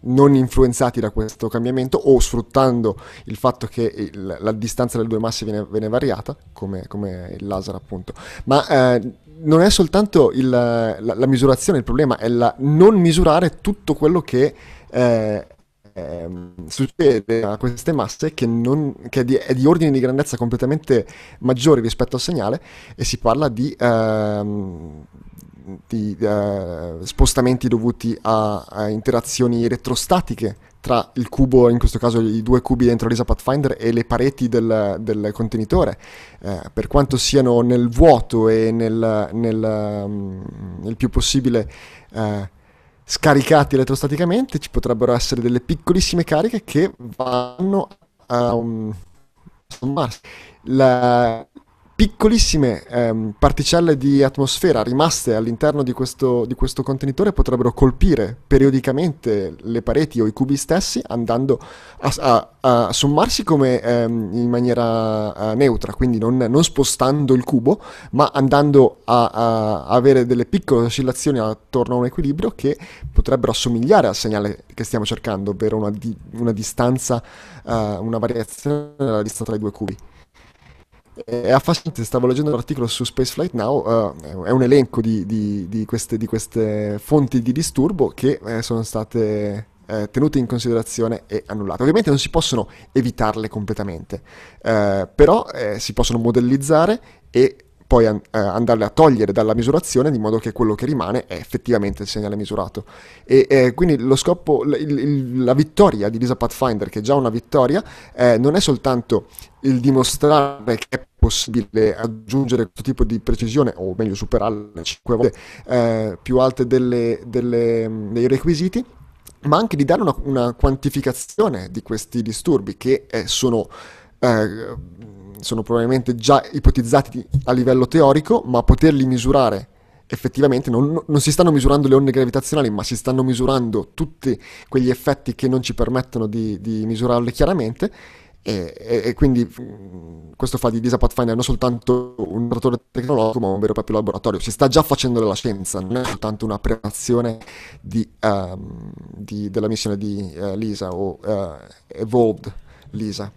non influenzati da questo cambiamento o sfruttando il fatto che il, la distanza delle due masse viene, viene variata, come, come, il laser appunto. Ma eh, non è soltanto il, la, la, misurazione il problema, è la non misurare tutto quello che eh, eh, succede a queste masse che, non, che è, di, è, di, ordini di grandezza completamente maggiori rispetto al segnale e si parla di, ehm, di eh, spostamenti dovuti a, a, interazioni elettrostatiche tra il cubo, in questo caso i due cubi dentro l'ESA Pathfinder e le pareti del, del contenitore, eh, per quanto siano nel vuoto e nel, nel, um, nel più possibile eh, scaricati elettrostaticamente, ci potrebbero essere delle piccolissime cariche che vanno a um, sommarsi. Piccolissime ehm, particelle di atmosfera rimaste all'interno di questo, di questo, contenitore potrebbero colpire periodicamente le pareti o i cubi stessi andando a, a, a sommarsi come ehm, in maniera uh, neutra, quindi non, non, spostando il cubo, ma andando a, a, avere delle piccole oscillazioni attorno a un equilibrio che potrebbero assomigliare al segnale che stiamo cercando, ovvero una, di, una distanza, uh, una variazione della distanza tra i due cubi è affascinante, stavo leggendo l'articolo su Spaceflight Now, uh, è un elenco di, di, di, queste, di, queste, fonti di disturbo che eh, sono state eh, tenute in considerazione e annullate. Ovviamente non si possono evitarle completamente, eh, però eh, si possono modellizzare e poi an- eh, andarle a togliere dalla misurazione di modo che quello che rimane è effettivamente il segnale misurato. E eh, quindi lo scopo, l- il- la vittoria di Lisa Pathfinder, che è già una vittoria, eh, non è soltanto il dimostrare che è possibile aggiungere questo tipo di precisione, o meglio superarla 5 volte eh, più alte delle, delle, dei requisiti, ma anche di dare una, una quantificazione di questi disturbi che eh, sono eh, sono probabilmente già ipotizzati a livello teorico, ma poterli misurare effettivamente non, non, si stanno misurando le onde gravitazionali, ma si stanno misurando tutti quegli effetti che non ci permettono di, di misurarle chiaramente. E, e, e, quindi questo fa di Disa Pathfinder non soltanto un laboratorio tecnologico, ma un vero e proprio laboratorio. Si sta già facendo della scienza, non è soltanto una preparazione di, um, di, della missione di uh, LISA o uh, Evolved LISA.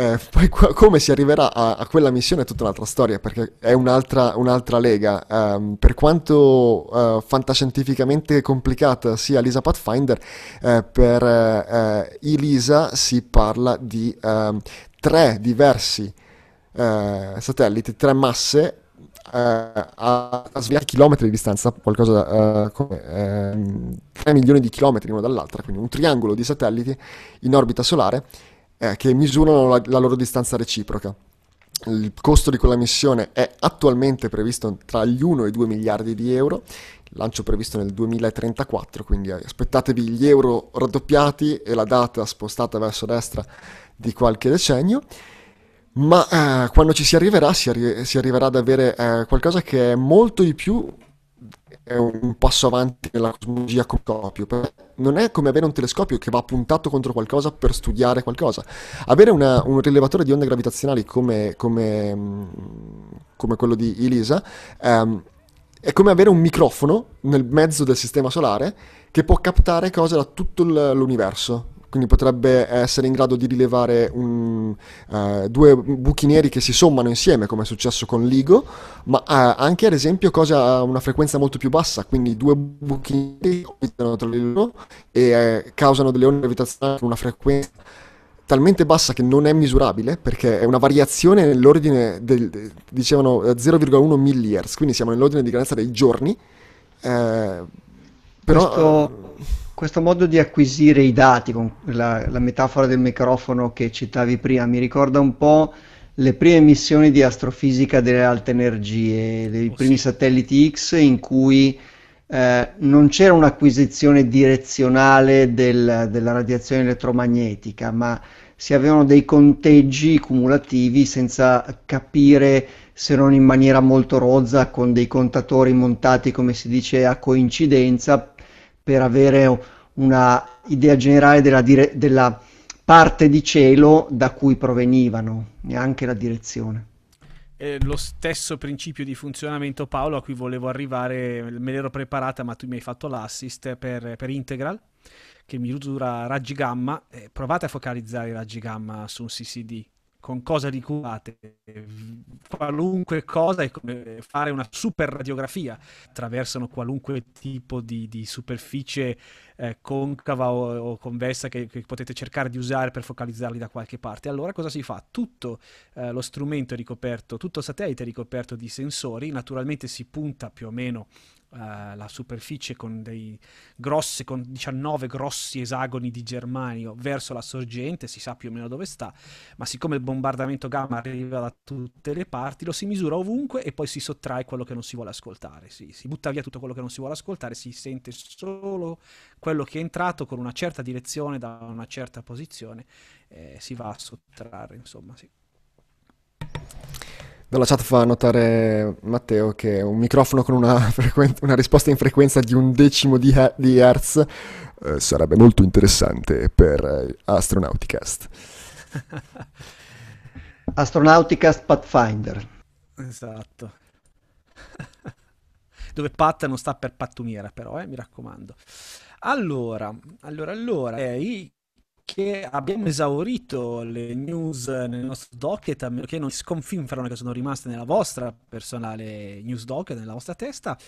Eh, poi qua, come si arriverà a, a, quella missione è tutta un'altra storia, perché è un'altra, un'altra lega. Um, per quanto uh, fantascientificamente complicata sia l'ISA Pathfinder, uh, per uh, ELISA si parla di um, tre diversi satelliti, tre masse a, a svariati chilometri di distanza, qualcosa come 3 milioni di chilometri l'uno dall'altra, quindi un triangolo di satelliti in orbita solare eh, che misurano la, la loro distanza reciproca. Il costo di quella missione è attualmente previsto tra gli 1 e i 2 miliardi di euro, lancio previsto nel 2034, quindi aspettatevi gli euro raddoppiati e la data spostata verso destra di qualche decennio. Ma eh, quando ci si arriverà, si, arri- si arriverà ad avere eh, qualcosa che è molto di più è un passo avanti nella cosmologia con telescopio. Non è come avere un telescopio che va puntato contro qualcosa per studiare qualcosa. Avere una, un rilevatore di onde gravitazionali come, come, mm, come quello di ELISA um, è come avere un microfono nel mezzo del sistema solare che può captare cose da tutto l'universo quindi potrebbe essere in grado di rilevare un, uh, due buchi neri che si sommano insieme, come è successo con LIGO, ma uh, anche ad esempio cose a una frequenza molto più bassa, quindi due buchi neri orbitano tra di loro e uh, causano delle onde gravitazionali con una frequenza talmente bassa che non è misurabile, perché è una variazione nell'ordine del, dicevano 0,1 millihertz, quindi siamo nell'ordine di grandezza dei giorni. però... Questo questo modo di acquisire i dati, con la, la, metafora del microfono che citavi prima, mi ricorda un po' le prime missioni di astrofisica delle alte energie, dei oh, primi sì. satelliti X in cui eh, non c'era un'acquisizione direzionale del, della radiazione elettromagnetica, ma si avevano dei conteggi cumulativi senza capire se non in maniera molto rozza con dei contatori montati, come si dice, a coincidenza per avere una idea generale della, dire- della parte di cielo da cui provenivano, neanche la direzione. Eh, lo stesso principio di funzionamento, Paolo, a cui volevo arrivare, me l'ero preparata, ma tu mi hai fatto l'assist per, per Integral. che misura raggi gamma, eh, provate a focalizzare i raggi gamma su un CCD con cosa ricurate, qualunque cosa è come fare una super radiografia, attraversano qualunque tipo di, di superficie eh, concava o, o convessa che, che, potete cercare di usare per focalizzarli da qualche parte. Allora cosa si fa? Tutto eh, lo strumento è ricoperto, tutto il satellite è ricoperto di sensori, naturalmente si punta più o meno Uh, la superficie con dei grossi, con 19 grossi esagoni di germanio verso la sorgente, si sa più o meno dove sta, ma siccome il bombardamento gamma arriva da tutte le parti, lo si misura ovunque e poi si sottrae quello che non si vuole ascoltare, si, si butta via tutto quello che non si vuole ascoltare, si sente solo quello che è entrato con una certa direzione da una certa posizione, eh, si va a sottrarre, insomma, sì. Dalla chat fa notare Matteo che un microfono con una, frequen- una risposta in frequenza di un decimo di, he- di hertz eh, sarebbe molto interessante per eh, Astronauticast. Astronauticast Pathfinder. Esatto. Dove Pat non sta per pattumiera però, eh, mi raccomando. Allora, allora, allora, eh, che abbiamo esaurito le news nel nostro docket, a meno che non si sconfinfrano che sono rimaste nella vostra personale news docket, nella vostra testa.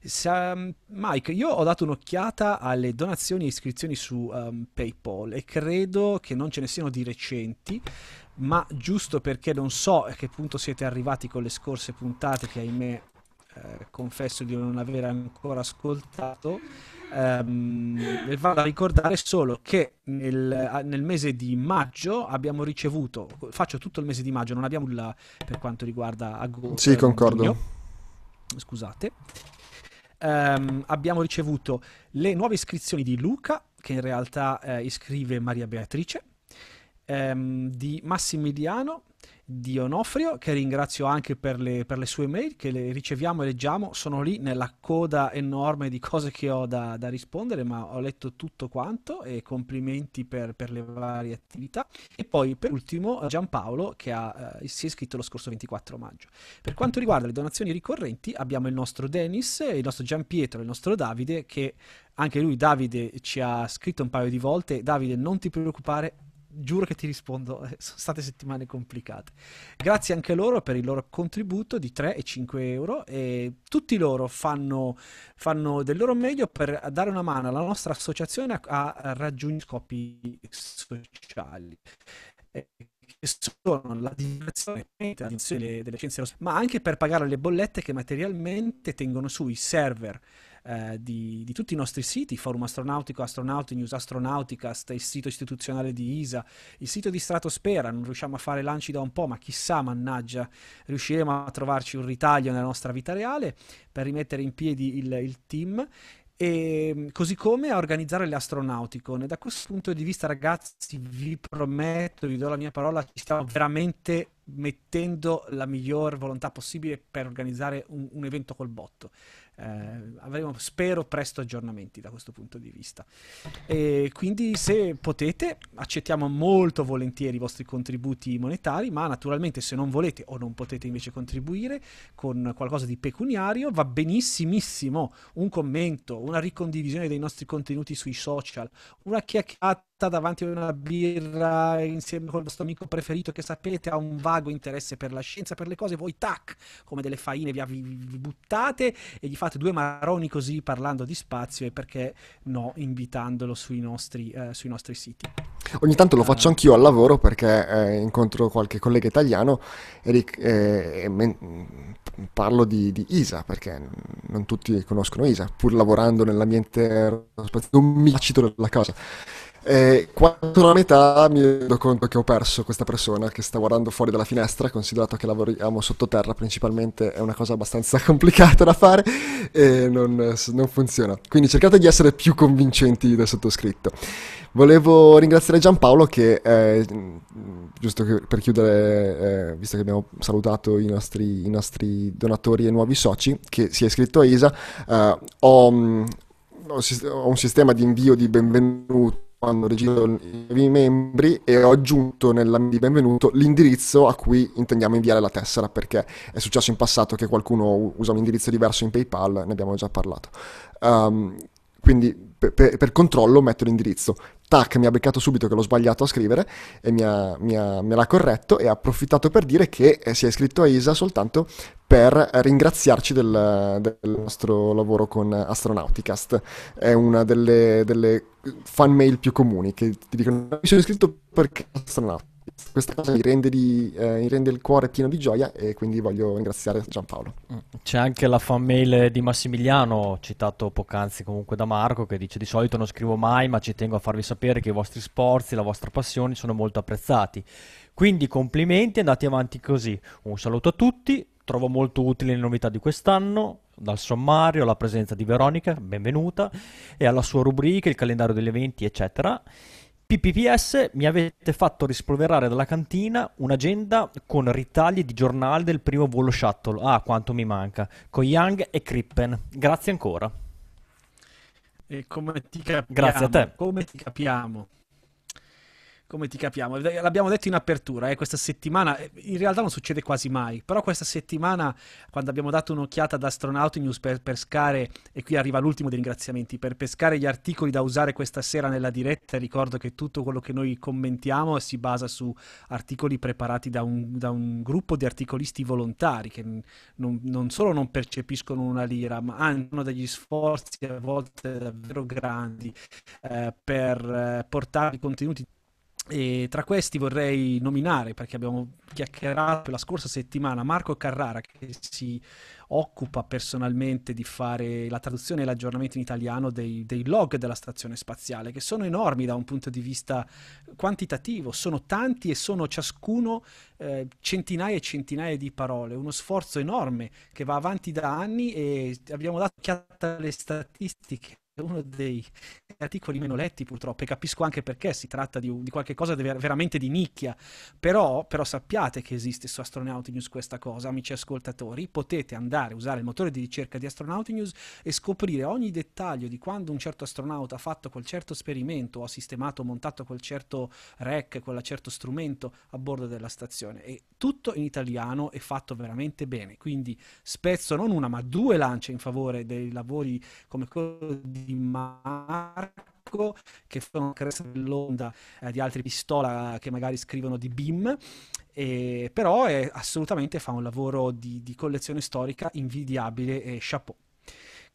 Se, Mike, io ho dato un'occhiata alle donazioni e iscrizioni su um, PayPal e credo che non ce ne siano di recenti, ma giusto perché non so a che punto siete arrivati con le scorse puntate che ahimè eh, confesso di non aver ancora ascoltato ehm, vado a ricordare solo che nel, nel, mese di maggio abbiamo ricevuto, faccio tutto il mese di maggio, non abbiamo nulla per quanto riguarda agosto. Sì, concordo. Giugno. Scusate. Um, abbiamo ricevuto le nuove iscrizioni di Luca, che in realtà eh, iscrive Maria Beatrice, um, di Massimiliano, di Onofrio, che ringrazio anche per le, per le, sue mail, che le riceviamo e leggiamo. Sono lì nella coda enorme di cose che ho da, da rispondere, ma ho letto tutto quanto e complimenti per, per le varie attività. E poi, per ultimo, Giampaolo, che ha, eh, si è iscritto lo scorso 24 maggio. Per quanto riguarda le donazioni ricorrenti, abbiamo il nostro Denis, il nostro Giampietro il nostro Davide, che anche lui, Davide, ci ha scritto un paio di volte. Davide, non ti preoccupare, giuro che ti rispondo, eh, sono state settimane complicate. Grazie anche loro per il loro contributo di 3 e 5 euro e tutti loro fanno, fanno del loro meglio per dare una mano alla nostra associazione a, a raggiungere scopi sociali. Eh, sono la direzione delle scienze, ma anche per pagare le bollette che materialmente tengono sui server eh, di, di, tutti i nostri siti, Forum Astronautico, Astronauti, News Astronauticast, il sito istituzionale di ISA, il sito di Stratosfera, non riusciamo a fare lanci da un po', ma chissà, mannaggia, riusciremo a trovarci un ritaglio nella nostra vita reale per rimettere in piedi il, il team e così come a organizzare le Astronauticon. E da questo punto di vista, ragazzi, vi prometto, vi do la mia parola, ci stiamo veramente mettendo la miglior volontà possibile per organizzare un, un evento col botto eh, avremo, spero, presto aggiornamenti da questo punto di vista. E quindi se potete, accettiamo molto volentieri i vostri contributi monetari, ma naturalmente se non volete o non potete invece contribuire con qualcosa di pecuniario, va benissimissimo un commento, una ricondivisione dei nostri contenuti sui social, una chiacchierata davanti a una birra insieme con il vostro amico preferito che sapete ha un vago interesse per la scienza, per le cose, voi tac, come delle faine vi, vi, vi buttate e gli fate due maroni così parlando di spazio e perché no invitandolo sui nostri, eh, sui nostri siti. Ogni tanto lo faccio anch'io al lavoro perché eh, incontro qualche collega italiano e, e, e parlo di, di, ISA perché non tutti conoscono ISA, pur lavorando nell'ambiente non mi cito la cosa. E quando la metà mi rendo conto che ho perso questa persona che sta guardando fuori dalla finestra, considerato che lavoriamo sottoterra principalmente, è una cosa abbastanza complicata da fare e non, non funziona. Quindi cercate di essere più convincenti del sottoscritto. Volevo ringraziare Giampaolo che, eh, giusto per chiudere, eh, visto che abbiamo salutato i nostri, i nostri, donatori e nuovi soci, che si è iscritto a ISA, eh, ho, ho un sistema di invio di benvenuto quando registro i membri e ho aggiunto nella di benvenuto l'indirizzo a cui intendiamo inviare la tessera perché è successo in passato che qualcuno usa un indirizzo diverso in PayPal, ne abbiamo già parlato. Um, quindi per, per, per controllo metto l'indirizzo. Tac, mi ha beccato subito che l'ho sbagliato a scrivere e mi, ha, mi, ha, me l'ha corretto e ha approfittato per dire che eh, si è iscritto a ISA soltanto per ringraziarci del, del nostro lavoro con Astronauticast. È una delle, delle fan mail più comuni che ti dicono mi sono iscritto perché Astronauticast questa cosa mi rende, di, eh, mi rende, il cuore pieno di gioia e quindi voglio ringraziare Giampaolo. Mm. C'è anche la fan mail di Massimiliano, citato poc'anzi comunque da Marco, che dice di solito non scrivo mai ma ci tengo a farvi sapere che i vostri sforzi, la vostra passione sono molto apprezzati. Quindi complimenti, andate avanti così. Un saluto a tutti, trovo molto utili le novità di quest'anno, dal sommario alla presenza di Veronica, benvenuta, e alla sua rubrica, il calendario degli eventi, eccetera. PPPS mi avete fatto rispolverare dalla cantina un'agenda con ritagli di giornale del primo volo shuttle. Ah, quanto mi manca. Con Young e Krippen. Grazie ancora. E come ti capiamo? Grazie a te. Come ti capiamo? Come ti capiamo. L'abbiamo detto in apertura, eh, questa settimana, eh, in realtà non succede quasi mai, però questa settimana, quando abbiamo dato un'occhiata ad Astronauti News per pescare, e qui arriva l'ultimo dei ringraziamenti, per pescare gli articoli da usare questa sera nella diretta, ricordo che tutto quello che noi commentiamo si basa su articoli preparati da un, da un gruppo di articolisti volontari, che non, non, solo non percepiscono una lira, ma hanno degli sforzi a volte davvero grandi eh, per eh, portare contenuti e tra questi vorrei nominare, perché abbiamo chiacchierato la scorsa settimana, Marco Carrara, che si occupa personalmente di fare la traduzione e l'aggiornamento in italiano dei, dei, log della stazione spaziale, che sono enormi da un punto di vista quantitativo, sono tanti e sono ciascuno eh, centinaia e centinaia di parole, uno sforzo enorme che va avanti da anni e abbiamo dato occhiata alle statistiche uno dei articoli meno letti purtroppo e capisco anche perché si tratta di, di qualche cosa di ver- veramente di nicchia. Però, però, sappiate che esiste su Astronauti News questa cosa amici ascoltatori. Potete andare a usare il motore di ricerca di Astronauti News e scoprire ogni dettaglio di quando un certo astronauta ha fatto quel certo esperimento o ha sistemato o montato quel certo rec quel certo strumento a bordo della stazione. E tutto in italiano e fatto veramente bene. Quindi spezzo non una ma due lance in favore dei lavori come quello di di Marco che fanno cresta dell'onda eh, di altri pistola che magari scrivono di BIM e, però è, assolutamente fa un lavoro di, di collezione storica invidiabile e chapeau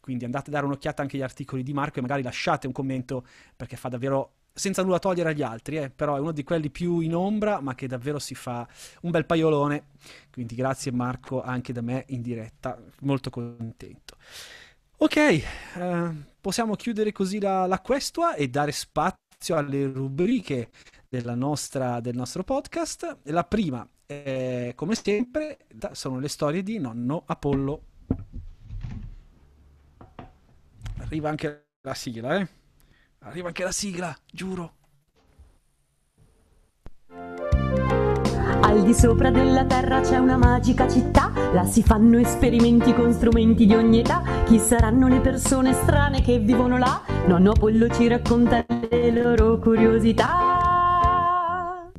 quindi andate a dare un'occhiata anche agli articoli di Marco e magari lasciate un commento perché fa davvero senza nulla togliere agli altri, eh, però è uno di quelli più in ombra, ma che davvero si fa un bel paiolone. Quindi grazie Marco anche da me in diretta, molto contento. Ok, eh, possiamo chiudere così la, la questua e dare spazio alle rubriche nostra, del nostro podcast. La prima, eh, come sempre, sono le storie di nonno Apollo. Arriva anche la sigla, eh? Arriva anche la sigla, giuro. Al di sopra della terra c'è una magica città, là si fanno esperimenti con strumenti di ogni età. Chi saranno le persone strane che vivono là? Nonno Apollo ci racconta le loro curiosità.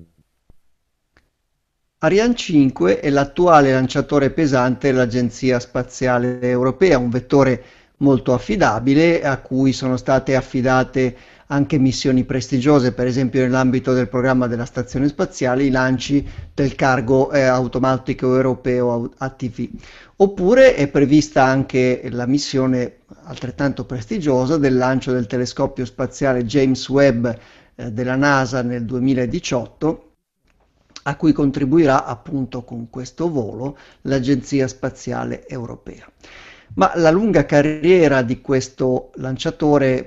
Ariane 5 è l'attuale lanciatore pesante dell'Agenzia Spaziale Europea, un vettore molto affidabile a cui sono state affidate anche missioni prestigiose, per esempio nell'ambito del programma della Stazione Spaziale, i lanci del cargo eh, automatico europeo ATV. Oppure è prevista anche la missione altrettanto prestigiosa del lancio del telescopio spaziale James Webb eh, della NASA nel 2018 a cui contribuirà appunto con questo volo l'Agenzia Spaziale Europea. Ma la lunga carriera di questo lanciatore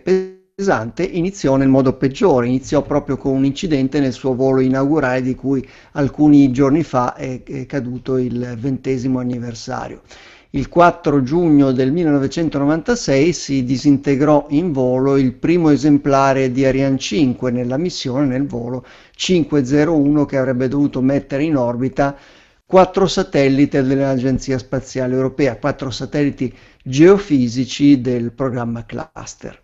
pesante iniziò nel modo peggiore, iniziò proprio con un incidente nel suo volo inaugurale di cui alcuni giorni fa è, è caduto il ventesimo anniversario. Il 4 giugno del 1996 si disintegrò in volo il primo esemplare di Ariane 5 nella missione nel volo 501 che avrebbe dovuto mettere in orbita quattro satelliti dell'Agenzia Spaziale Europea, quattro satelliti geofisici del programma Cluster.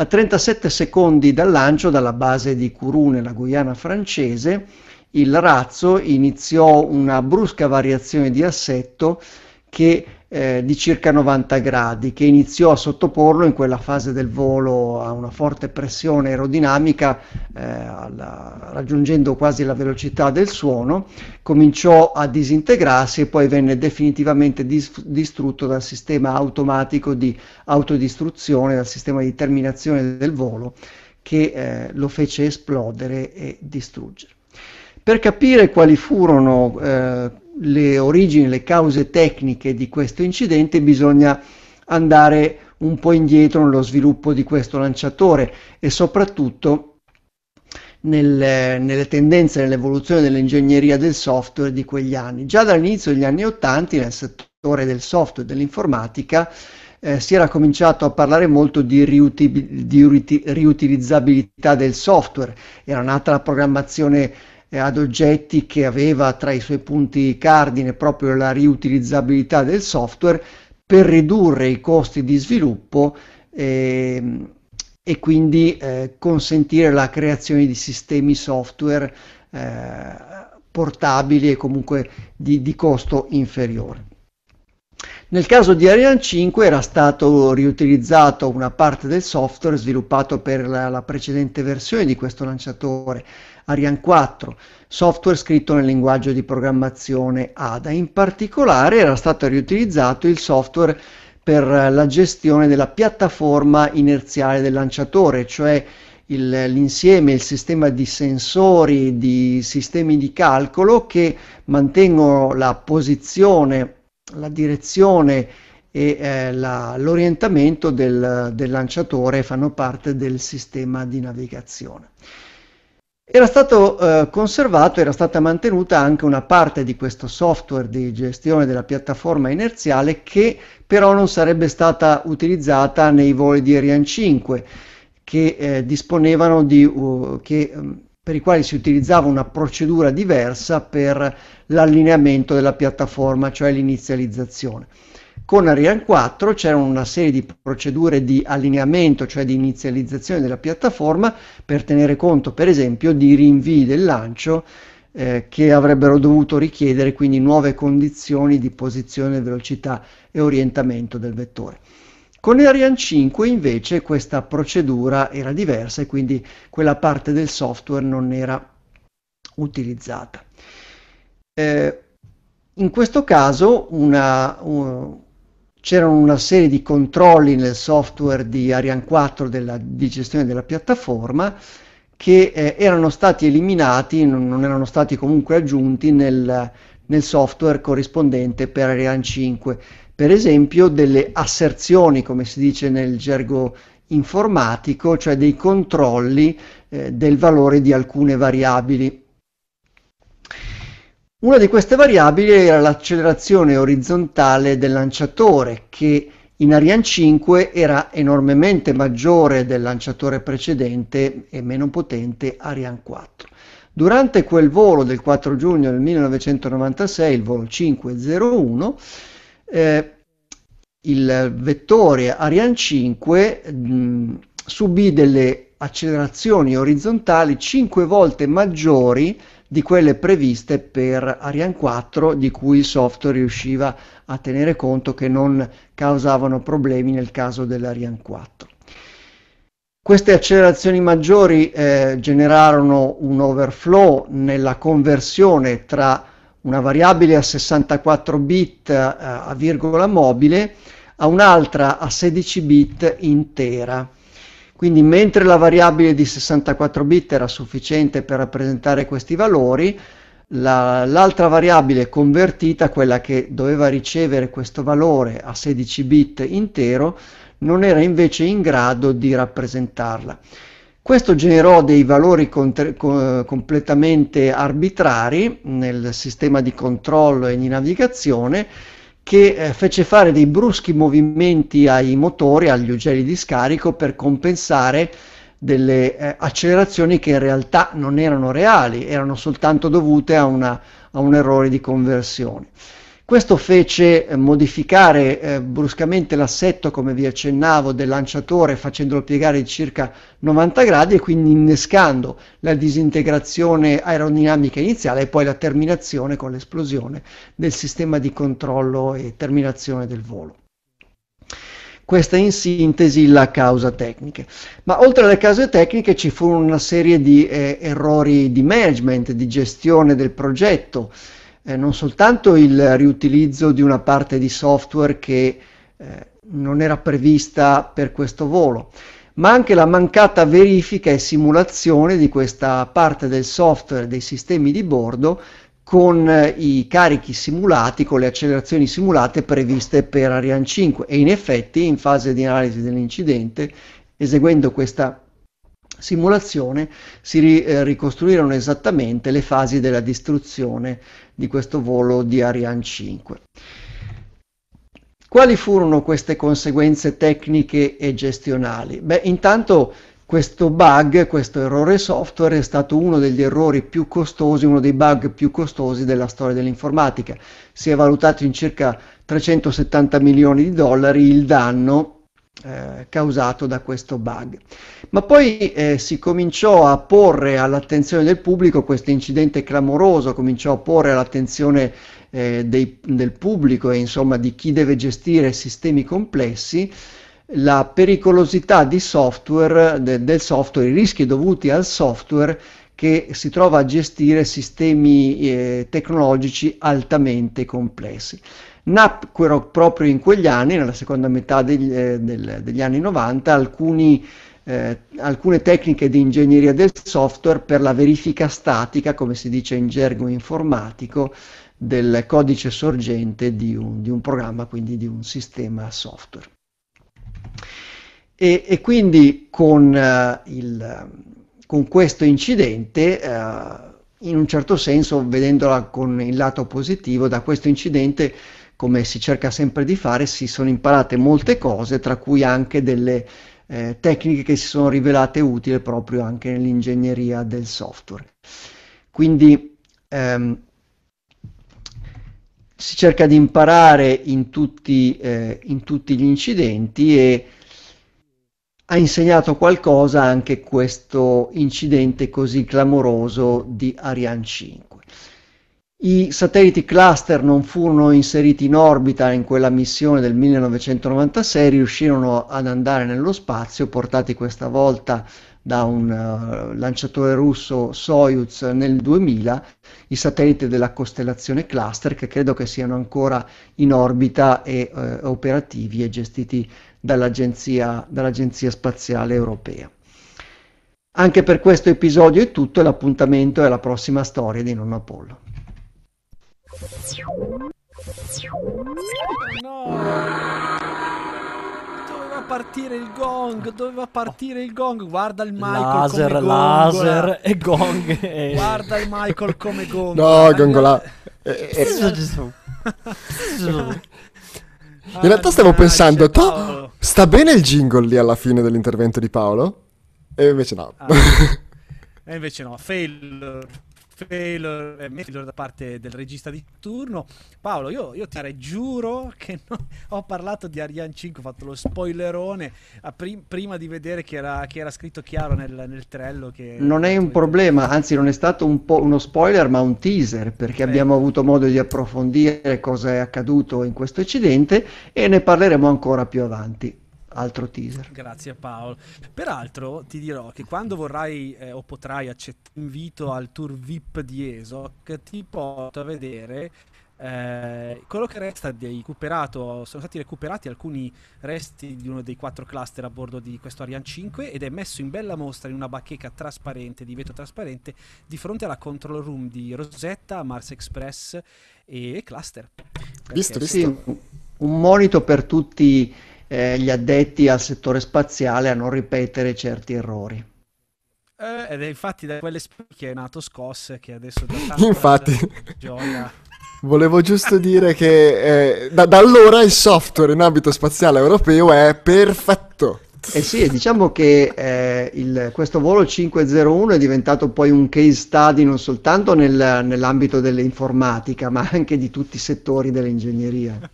A 37 secondi dal lancio dalla base di Kourou nella Guyana francese, il razzo iniziò una brusca variazione di assetto che eh, di circa 90 gradi, che iniziò a sottoporlo in quella fase del volo a una forte pressione aerodinamica, eh, alla, raggiungendo quasi la velocità del suono, cominciò a disintegrarsi e poi venne definitivamente dis- distrutto dal sistema automatico di autodistruzione, dal sistema di terminazione del volo che eh, lo fece esplodere e distruggere. Per capire quali furono eh, le origini, le cause tecniche di questo incidente, bisogna andare un po' indietro nello sviluppo di questo lanciatore e soprattutto nel, nelle tendenze nell'evoluzione dell'ingegneria del software di quegli anni. Già dall'inizio degli anni Ottanta nel settore del software e dell'informatica eh, si era cominciato a parlare molto di, riuti- di riutilizzabilità del software, era nata la programmazione ad oggetti che aveva tra i suoi punti cardine proprio la riutilizzabilità del software per ridurre i costi di sviluppo eh, e quindi eh, consentire la creazione di sistemi software eh, portabili e comunque di, di costo inferiore. Nel caso di Ariane 5 era stato riutilizzato una parte del software sviluppato per la, la precedente versione di questo lanciatore, Ariane 4, software scritto nel linguaggio di programmazione ADA. In particolare era stato riutilizzato il software per la gestione della piattaforma inerziale del lanciatore, cioè il, l'insieme, il sistema di sensori, di sistemi di calcolo che mantengono la posizione, la direzione e eh, la, l'orientamento del, del lanciatore fanno parte del sistema di navigazione. Era stato eh, conservato, era stata mantenuta anche una parte di questo software di gestione della piattaforma inerziale che però non sarebbe stata utilizzata nei voli di Ariane 5 che eh, disponevano di uh, che, um, per i quali si utilizzava una procedura diversa per l'allineamento della piattaforma, cioè l'inizializzazione. Con Ariane 4 c'era una serie di procedure di allineamento, cioè di inizializzazione della piattaforma, per tenere conto per esempio di rinvii del lancio eh, che avrebbero dovuto richiedere quindi nuove condizioni di posizione, velocità e orientamento del vettore. Con Ariane 5 invece questa procedura era diversa e quindi quella parte del software non era utilizzata. Eh, in questo caso una, un, c'erano una serie di controlli nel software di Ariane 4 della, di gestione della piattaforma che eh, erano stati eliminati, non, non, erano stati comunque aggiunti nel, nel software corrispondente per Ariane 5. Per esempio delle asserzioni, come si dice nel gergo informatico, cioè dei controlli eh, del valore di alcune variabili. Una di queste variabili era l'accelerazione orizzontale del lanciatore che in Ariane 5 era enormemente maggiore del lanciatore precedente e meno potente Ariane 4. Durante quel volo del 4 giugno del 1996, il volo 501, eh, il vettore Ariane 5 mh, subì delle accelerazioni orizzontali 5 volte maggiori di quelle previste per Ariane 4 di cui il software riusciva a tenere conto che non causavano problemi nel caso dell'Ariane 4. Queste accelerazioni maggiori eh, generarono un overflow nella conversione tra una variabile a 64 bit eh, a virgola mobile a un'altra a 16 bit intera. Quindi mentre la variabile di 64 bit era sufficiente per rappresentare questi valori, la, l'altra variabile convertita, quella che doveva ricevere questo valore a 16 bit intero, non era invece in grado di rappresentarla. Questo generò dei valori contre, co, completamente arbitrari nel sistema di controllo e di navigazione che eh, fece fare dei bruschi movimenti ai motori, agli ugelli di scarico per compensare delle eh, accelerazioni che in realtà non erano reali, erano soltanto dovute a, una, a un errore di conversione. Questo fece eh, modificare eh, bruscamente l'assetto, come vi accennavo, del lanciatore facendolo piegare di circa 90 gradi e quindi innescando la disintegrazione aerodinamica iniziale e poi la terminazione con l'esplosione del sistema di controllo e terminazione del volo. Questa in sintesi la causa tecniche. Ma oltre alle cause tecniche ci furono una serie di eh, errori di management, di gestione del progetto, eh, non soltanto il riutilizzo di una parte di software che eh, non era prevista per questo volo, ma anche la mancata verifica e simulazione di questa parte del software dei sistemi di bordo con eh, i carichi simulati, con le accelerazioni simulate previste per Ariane 5 e in effetti in fase di analisi dell'incidente, eseguendo questa simulazione, si eh, ricostruirono esattamente le fasi della distruzione di questo volo di Ariane 5. Quali furono queste conseguenze tecniche e gestionali? Beh, intanto questo bug, questo errore software è stato uno degli errori più costosi, uno dei bug più costosi della storia dell'informatica. Si è valutato in circa 370 milioni di dollari il danno eh, causato da questo bug. Ma poi eh, si cominciò a porre all'attenzione del pubblico questo incidente clamoroso, cominciò a porre all'attenzione eh, dei, del pubblico e insomma di chi deve gestire sistemi complessi la pericolosità di software, de, del software, i rischi dovuti al software che si trova a gestire sistemi eh, tecnologici altamente complessi. Nacquero proprio in quegli anni, nella seconda metà degli, eh, del, degli anni 90, alcuni, eh, alcune tecniche di ingegneria del software per la verifica statica, come si dice in gergo informatico, del codice sorgente di un, di un programma, quindi di un sistema software. E, e quindi con, uh, il, con, questo incidente, uh, in un certo senso, vedendola con il lato positivo, da questo incidente come si cerca sempre di fare, si sono imparate molte cose, tra cui anche delle eh, tecniche che si sono rivelate utili proprio anche nell'ingegneria del software. Quindi ehm, si cerca di imparare in tutti, eh, in tutti gli incidenti e ha insegnato qualcosa anche questo incidente così clamoroso di Ariane 5. I satelliti cluster non furono inseriti in orbita in quella missione del 1996, riuscirono ad andare nello spazio, portati questa volta da un uh, lanciatore russo Soyuz nel 2000, i satelliti della costellazione cluster che credo che siano ancora in orbita e uh, operativi e gestiti dall'agenzia, dall'agenzia Spaziale Europea. Anche per questo episodio è tutto e l'appuntamento è la prossima storia di Nonno Apollo. No! Doveva partire il gong, doveva partire il gong. Guarda il Michael laser, come laser e gong. E... Guarda il Michael come gong. No, gongola. Eh, eh, In realtà stavo pensando, to, sta bene il jingle lì alla fine dell'intervento di Paolo? E invece no. Ah. e invece no, fail failure, eh, failure da parte del regista di turno. Paolo, io, io ti giuro che no, ho parlato di Ariane 5, ho fatto lo spoilerone prim, prima di vedere che era, che era scritto chiaro nel, nel trello. Che non è un problema, anzi non è stato un po' uno spoiler ma un teaser perché Beh. abbiamo avuto modo di approfondire cosa è accaduto in questo incidente e ne parleremo ancora più avanti altro teaser. Grazie Paolo. Peraltro ti dirò che quando vorrai eh, o potrai accettare l'invito al tour VIP di ESOC ti porto a vedere eh, quello che resta di recuperato, sono stati recuperati alcuni resti di uno dei quattro cluster a bordo di questo Ariane 5 ed è messo in bella mostra in una bacheca trasparente, di vetro trasparente, di fronte alla control room di Rosetta, Mars Express e Cluster. Visto, visto. Sì, un monito per tutti eh, gli addetti al settore spaziale a non ripetere certi errori. Eh, ed è infatti da quelle che è nato SCOS che adesso infatti gioia Volevo giusto dire che eh, da, da, allora il software in ambito spaziale europeo è perfetto. Eh sì, diciamo che eh, il, questo volo 501 è diventato poi un case study non soltanto nel, nell'ambito dell'informatica, ma anche di tutti i settori dell'ingegneria.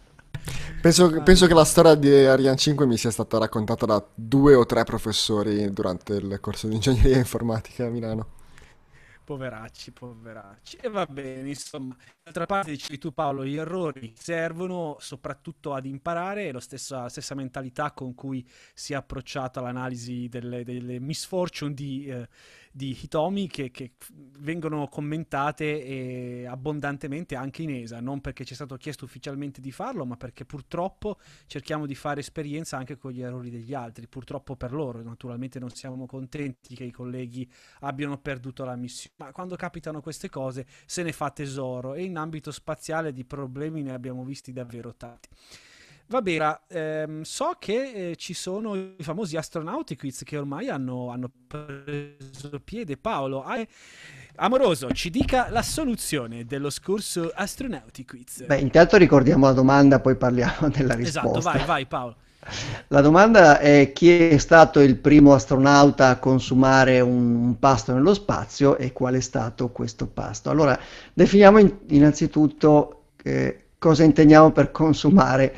Penso, penso, che la storia di Ariane 5 mi sia stata raccontata da due o tre professori durante il corso di ingegneria informatica a Milano. Poveracci, poveracci. E va bene, insomma. D'altra parte, dicevi tu Paolo, gli errori servono soprattutto ad imparare, è la stessa, stessa mentalità con cui si è approcciata l'analisi delle, delle misfortune di... Eh, di Hitomi che, che vengono commentate eh, abbondantemente anche in ESA, non perché ci è stato chiesto ufficialmente di farlo, ma perché purtroppo cerchiamo di fare esperienza anche con gli errori degli altri, purtroppo per loro, naturalmente non siamo contenti che i colleghi abbiano perduto la missione, ma quando capitano queste cose se ne fa tesoro e in ambito spaziale di problemi ne abbiamo visti davvero tanti. Va bene, ehm, so che eh, ci sono i famosi astronauti quiz che ormai hanno, hanno preso piede. Paolo, hai... amoroso, ci dica la soluzione dello scorso astronauti quiz. Beh, intanto ricordiamo la domanda, poi parliamo della risposta. Esatto, vai, vai Paolo. La domanda è chi è stato il primo astronauta a consumare un, un pasto nello spazio e qual è stato questo pasto. Allora, definiamo in, innanzitutto eh, cosa intendiamo per consumare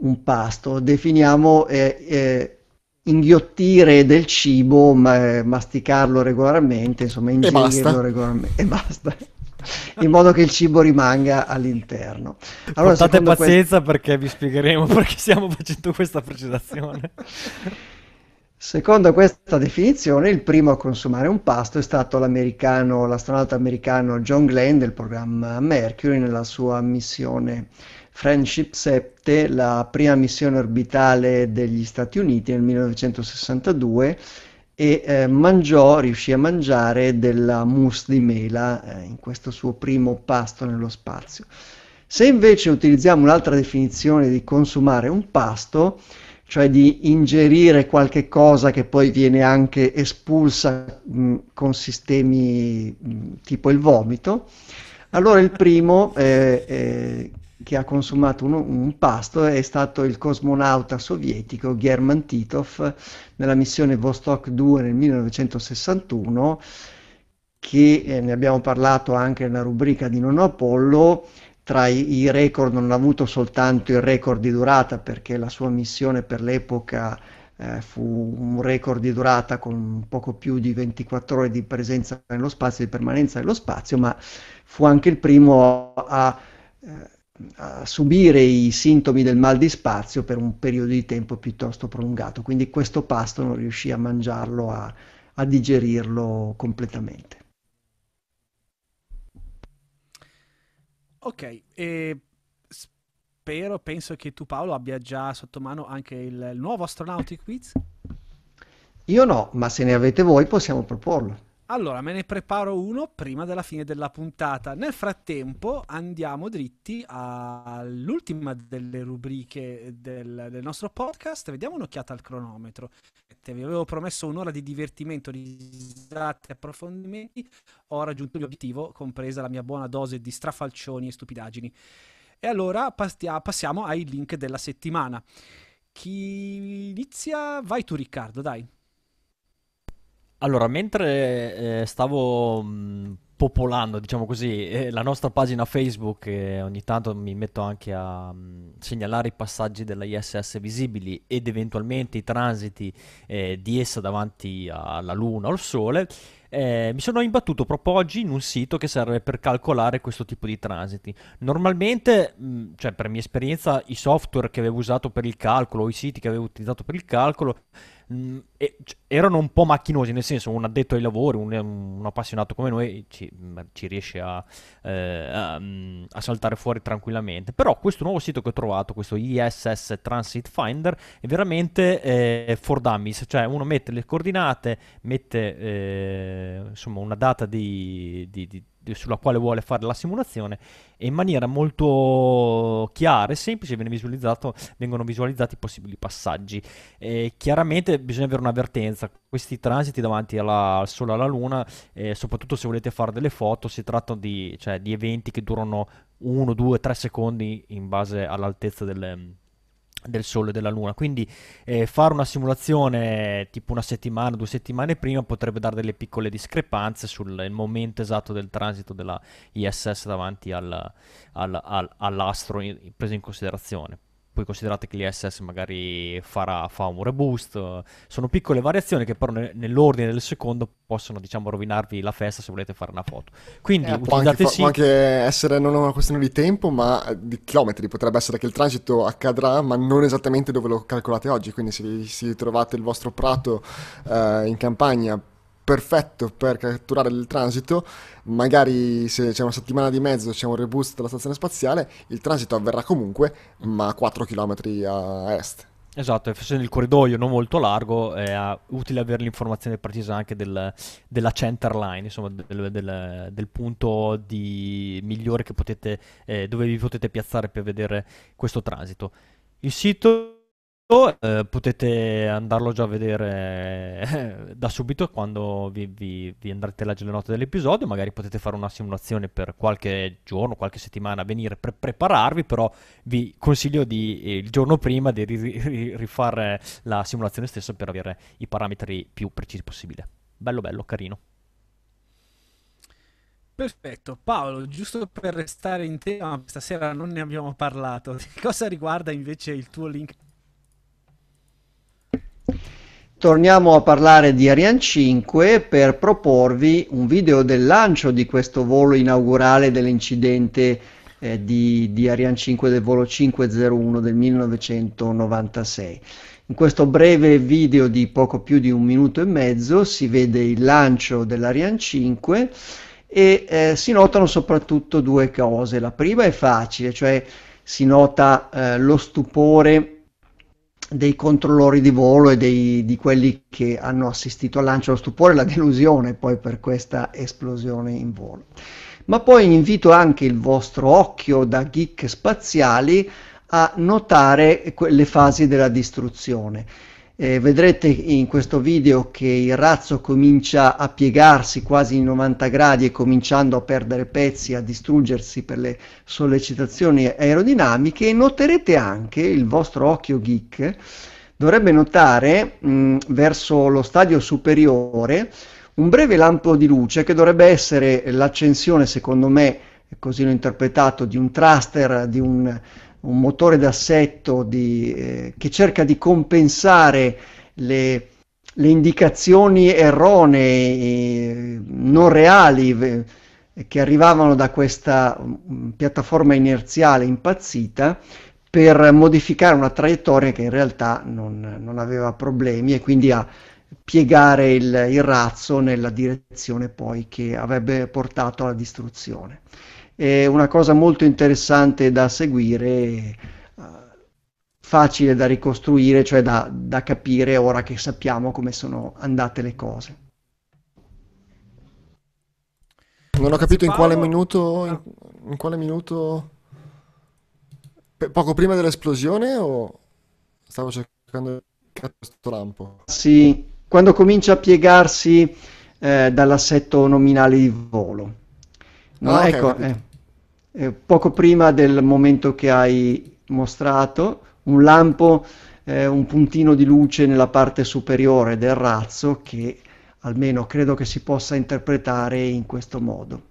un pasto, definiamo eh, eh, inghiottire del cibo, ma, masticarlo regolarmente, insomma ingerirlo regolarmente e basta. In modo che il cibo rimanga all'interno. Allora, Portate pazienza que... perché vi spiegheremo perché stiamo facendo questa precisazione. Secondo questa definizione, il primo a consumare un pasto è stato l'americano, l'astronauta americano John Glenn del programma Mercury nella sua missione Friendship 7, la prima missione orbitale degli Stati Uniti nel 1962 e eh, mangiò, riuscì a mangiare della mousse di mela eh, in questo suo primo pasto nello spazio. Se invece utilizziamo un'altra definizione di consumare un pasto, cioè di ingerire qualche cosa che poi viene anche espulsa mh, con sistemi mh, tipo il vomito, allora il primo eh, eh, che ha consumato un, un, pasto è stato il cosmonauta sovietico German Titov nella missione Vostok 2 nel 1961 che eh, ne abbiamo parlato anche nella rubrica di Nono Apollo tra i, i, record non ha avuto soltanto il record di durata perché la sua missione per l'epoca eh, fu un record di durata con poco più di 24 ore di presenza nello spazio, di permanenza nello spazio, ma fu anche il primo a eh, a subire i sintomi del mal di spazio per un periodo di tempo piuttosto prolungato. Quindi questo pasto non riuscì a mangiarlo, a, a digerirlo completamente. Ok, e spero, penso che tu Paolo abbia già sotto mano anche il, il nuovo Astronautic Quiz. Io no, ma se ne avete voi possiamo proporlo. Allora, me ne preparo uno prima della fine della puntata. Nel frattempo andiamo dritti all'ultima delle rubriche del, del nostro podcast. Vediamo un'occhiata al cronometro. Vi avevo promesso un'ora di divertimento, risate approfondimenti. Ho raggiunto l'obiettivo, compresa la mia buona dose di strafalcioni e stupidaggini. E allora passiamo ai link della settimana. Chi inizia? Vai tu Riccardo, dai. Allora, mentre eh, stavo mh, popolando, diciamo così, eh, la nostra pagina Facebook, e ogni tanto mi metto anche a mh, segnalare i passaggi della ISS visibili ed eventualmente i transiti eh, di essa davanti alla Luna o al Sole, eh, mi sono imbattuto proprio oggi in un sito che serve per calcolare questo tipo di transiti. Normalmente, mh, cioè per mia esperienza, i software che avevo usato per il calcolo, o i siti che avevo utilizzato per il calcolo, mh, erano un po' macchinosi, nel senso un addetto ai lavori, un, un appassionato come noi ci, ci riesce a, eh, a, a, saltare fuori tranquillamente. Però questo nuovo sito che ho trovato, questo ISS Transit Finder, è veramente eh, for dummies, cioè uno mette le coordinate, mette eh, insomma una data di, di, di sulla quale vuole fare la simulazione e in maniera molto chiara e semplice vengono visualizzati i possibili passaggi. E chiaramente bisogna avere un'avvertenza, questi transiti davanti alla, al Sole e alla Luna, eh, soprattutto se volete fare delle foto, si tratta di, cioè, di eventi che durano 1, 2, 3 secondi in base all'altezza delle del Sole e della Luna. Quindi eh, fare una simulazione tipo una settimana, due settimane prima potrebbe dare delle piccole discrepanze sul momento esatto del transito della ISS davanti al, al, al, all'astro in, preso in considerazione poi considerate che l'ISS magari farà, fa un reboost, sono piccole variazioni che però ne, nell'ordine del secondo possono diciamo rovinarvi la festa se volete fare una foto. Quindi eh, può, anche, sì... può anche essere non una questione di tempo ma di chilometri, potrebbe essere che il transito accadrà ma non esattamente dove lo calcolate oggi, quindi se, se trovate il vostro prato eh, in campagna perfetto per catturare il transito, magari se c'è una settimana di mezzo c'è un reboost della stazione spaziale, il transito avverrà comunque, ma a 4 km a est. Esatto, essendo il corridoio non molto largo, è utile avere l'informazione precisa anche del, della center line, insomma del, del, del punto migliore potete, eh, dove vi potete piazzare per vedere questo transito. Il sito eh, potete andarlo già a vedere eh, da subito quando vi, vi, vi, andrete a leggere le note dell'episodio. Magari potete fare una simulazione per qualche giorno, qualche settimana, venire per prepararvi. Però vi consiglio di, eh, il giorno prima di ri, ri, rifare la simulazione stessa per avere i parametri più precisi possibile. Bello, bello, carino. Perfetto, Paolo, giusto per restare in tema, stasera non ne abbiamo parlato. Cosa riguarda invece il tuo link Torniamo a parlare di Ariane 5 per proporvi un video del lancio di questo volo inaugurale dell'incidente eh, di, di Ariane 5 del volo 501 del 1996. In questo breve video di poco più di un minuto e mezzo si vede il lancio dell'Ariane 5 e eh, si notano soprattutto due cose. La prima è facile, cioè si nota eh, lo stupore dei controllori di volo e dei, di quelli che hanno assistito al lancio, lo stupore e la delusione poi per questa esplosione in volo. Ma poi invito anche il vostro occhio da geek spaziali a notare le fasi della distruzione. Eh, vedrete in questo video che il razzo comincia a piegarsi quasi in 90 gradi e cominciando a perdere pezzi, a distruggersi per le sollecitazioni aerodinamiche. E noterete anche, il vostro occhio geek dovrebbe notare mh, verso lo stadio superiore un breve lampo di luce che dovrebbe essere l'accensione, secondo me, così l'ho interpretato, di un thruster, di un un motore d'assetto di, eh, che cerca di compensare le, le indicazioni erronee, eh, non reali, che arrivavano da questa um, piattaforma inerziale impazzita per modificare una traiettoria che in realtà non, non aveva problemi e quindi a piegare il, il razzo nella direzione poi che avrebbe portato alla distruzione è una cosa molto interessante da seguire, facile da ricostruire, cioè da, da capire ora che sappiamo come sono andate le cose. Non ho capito in quale minuto, in, in quale minuto, poco prima dell'esplosione o stavo cercando questo lampo? Sì, quando comincia a piegarsi eh, dall'assetto nominale di volo. No, ah, ecco, okay, eh, eh, poco prima del momento che hai mostrato, un lampo, eh, un puntino di luce nella parte superiore del razzo che almeno credo che si possa interpretare in questo modo.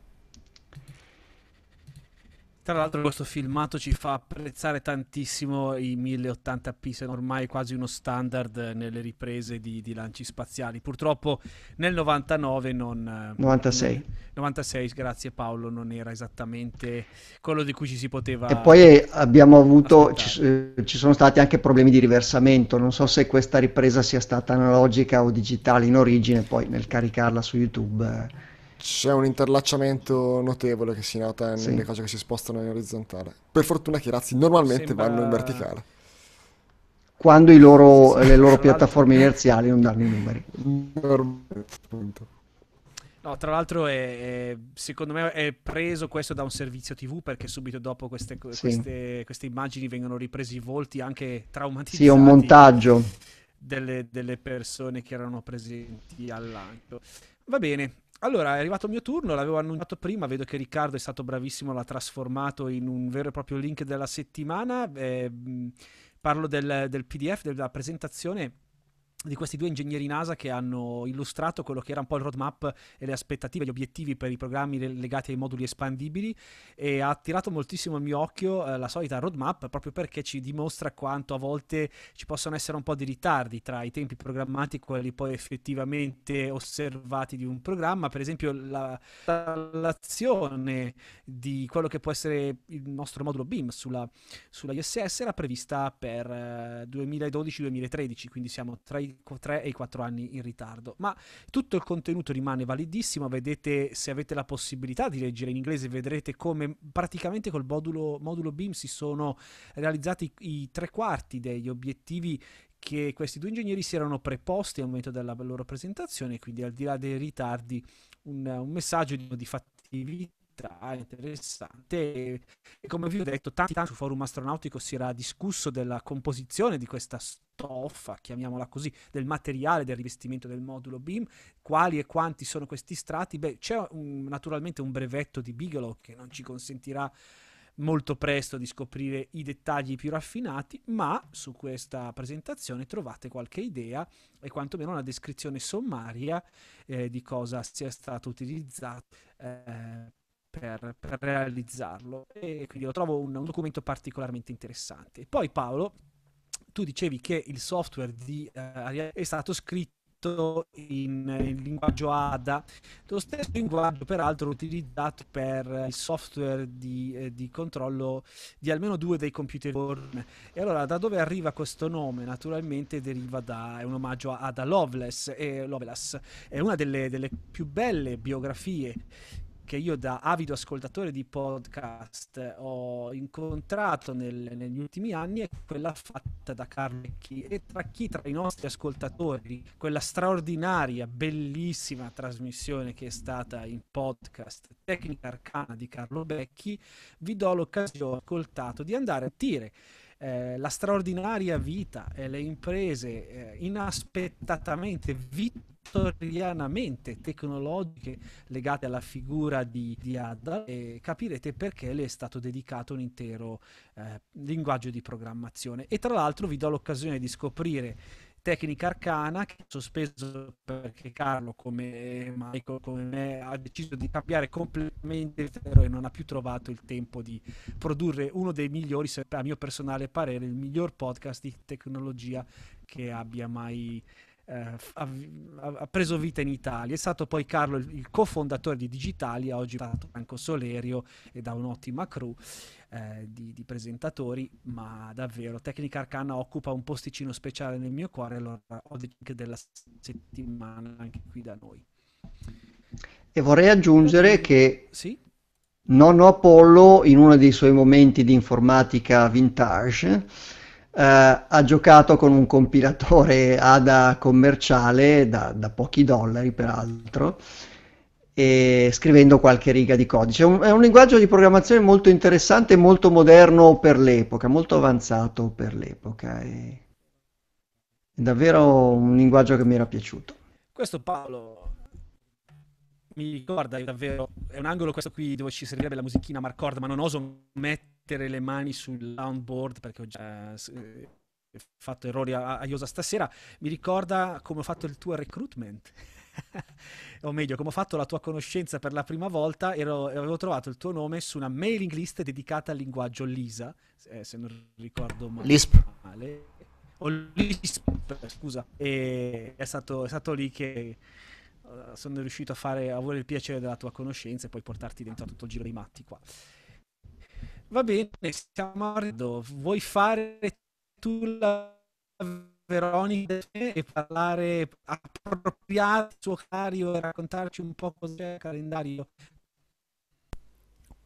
Tra l'altro questo filmato ci fa apprezzare tantissimo i 1080p, sono ormai quasi uno standard nelle riprese di, di lanci spaziali. Purtroppo nel 99 non... 96. Non, 96, grazie Paolo, non era esattamente quello di cui ci si poteva... E poi abbiamo avuto, ci, eh, ci sono stati anche problemi di riversamento, non so se questa ripresa sia stata analogica o digitale in origine, poi nel caricarla su YouTube... C'è un interlacciamento notevole che si nota sì. nelle cose che si spostano in orizzontale. Per fortuna che i razzi normalmente Sembra... vanno in verticale. Quando loro, le loro piattaforme inerziali non danno i numeri. No, tra l'altro è, è, secondo me è preso questo da un servizio TV perché subito dopo queste, sì. queste, queste immagini vengono ripresi i volti anche traumatizzati. Sì, è un montaggio. Delle, delle persone che erano presenti al lancio. Va bene, allora, è arrivato il mio turno, l'avevo annunciato prima, vedo che Riccardo è stato bravissimo, l'ha trasformato in un vero e proprio link della settimana. Eh, parlo del, del PDF, della presentazione di questi due ingegneri NASA che hanno illustrato quello che era un po' il roadmap e le aspettative, gli obiettivi per i programmi legati ai moduli espandibili e ha attirato moltissimo il mio occhio eh, la solita roadmap proprio perché ci dimostra quanto a volte ci possono essere un po' di ritardi tra i tempi programmati e quelli poi effettivamente osservati di un programma, per esempio la installazione di quello che può essere il nostro modulo BIM sulla, sulla ISS era prevista per eh, 2012-2013, quindi siamo tra i 3 e i 4 anni in ritardo. Ma tutto il contenuto rimane validissimo. Vedete, se avete la possibilità di leggere in inglese, vedrete come praticamente col modulo, modulo BIM si sono realizzati i tre quarti degli obiettivi che questi due ingegneri si erano preposti al momento della loro presentazione, quindi al di là dei ritardi, un, un messaggio di fattività interessante. E, come vi ho detto tanti tanti sul forum astronautico si era discusso della composizione di questa stoffa chiamiamola così del materiale del rivestimento del modulo BIM quali e quanti sono questi strati. Beh c'è un, naturalmente un brevetto di Bigelow che non ci consentirà molto presto di scoprire i dettagli più raffinati, ma su questa presentazione trovate qualche idea e quantomeno una descrizione sommaria eh, di cosa sia stato utilizzato eh, per, per realizzarlo e quindi lo trovo un, un documento particolarmente interessante. Poi Paolo, tu dicevi che il software di uh, Ariel è stato scritto in, in, linguaggio ADA, lo stesso linguaggio peraltro utilizzato per il software di, eh, di controllo di almeno due dei computer. E allora da dove arriva questo nome? Naturalmente deriva da, è un omaggio a Ada Lovelace, e Lovelace è una delle, delle più belle biografie che io da avido ascoltatore di podcast ho incontrato nel, negli ultimi anni è quella fatta da Carlo Becchi e tra chi? Tra i nostri ascoltatori quella straordinaria bellissima trasmissione che è stata in podcast Tecnica Arcana di Carlo Becchi vi do l'occasione ascoltato di andare a dire eh, la straordinaria vita e le imprese eh, inaspettatamente vittorianamente tecnologiche legate alla figura di, di Ada e capirete perché le è stato dedicato un intero eh, linguaggio di programmazione. E tra l'altro vi do l'occasione di scoprire tecnica arcana che ho sospeso perché Carlo come Michael come me ha deciso di cambiare completamente e non ha più trovato il tempo di produrre uno dei migliori a mio personale parere il miglior podcast di tecnologia che abbia mai eh, ha, ha, preso vita in Italia. È stato poi Carlo il, il cofondatore di Digitalia, oggi è stato Franco Solerio e da un'ottima crew eh, di, di, presentatori, ma davvero Tecnica Arcana occupa un posticino speciale nel mio cuore, allora ho link della settimana anche qui da noi. E vorrei aggiungere che sì? Nonno Apollo, in uno dei suoi momenti di informatica vintage, eh, ha giocato con un compilatore ADA commerciale da, da pochi dollari peraltro e scrivendo qualche riga di codice. È un, è un, linguaggio di programmazione molto interessante e molto moderno per l'epoca, molto avanzato per l'epoca. È, è davvero un linguaggio che mi era piaciuto. Questo Paolo mi ricorda davvero, è un angolo questo qui dove ci servirebbe la musichina Marcord, ma non oso mettere le mani sul soundboard perché ho già eh, fatto errori a, a Iosa stasera. Mi ricorda come ho fatto il tuo recruitment. o meglio, come ho fatto la tua conoscenza per la prima volta, ero, avevo trovato il tuo nome su una mailing list dedicata al linguaggio Lisa, eh, se non ricordo male. Lisp. O Lisp, scusa. E è stato, è stato lì che uh, sono riuscito a, fare, a avere il piacere della tua conoscenza e poi portarti dentro tutto il giro dei matti qua. Va bene, stiamo arrivando. Vuoi fare tu la Veronica e parlare, appropriare il suo calendario e raccontarci un po' cos'è il calendario?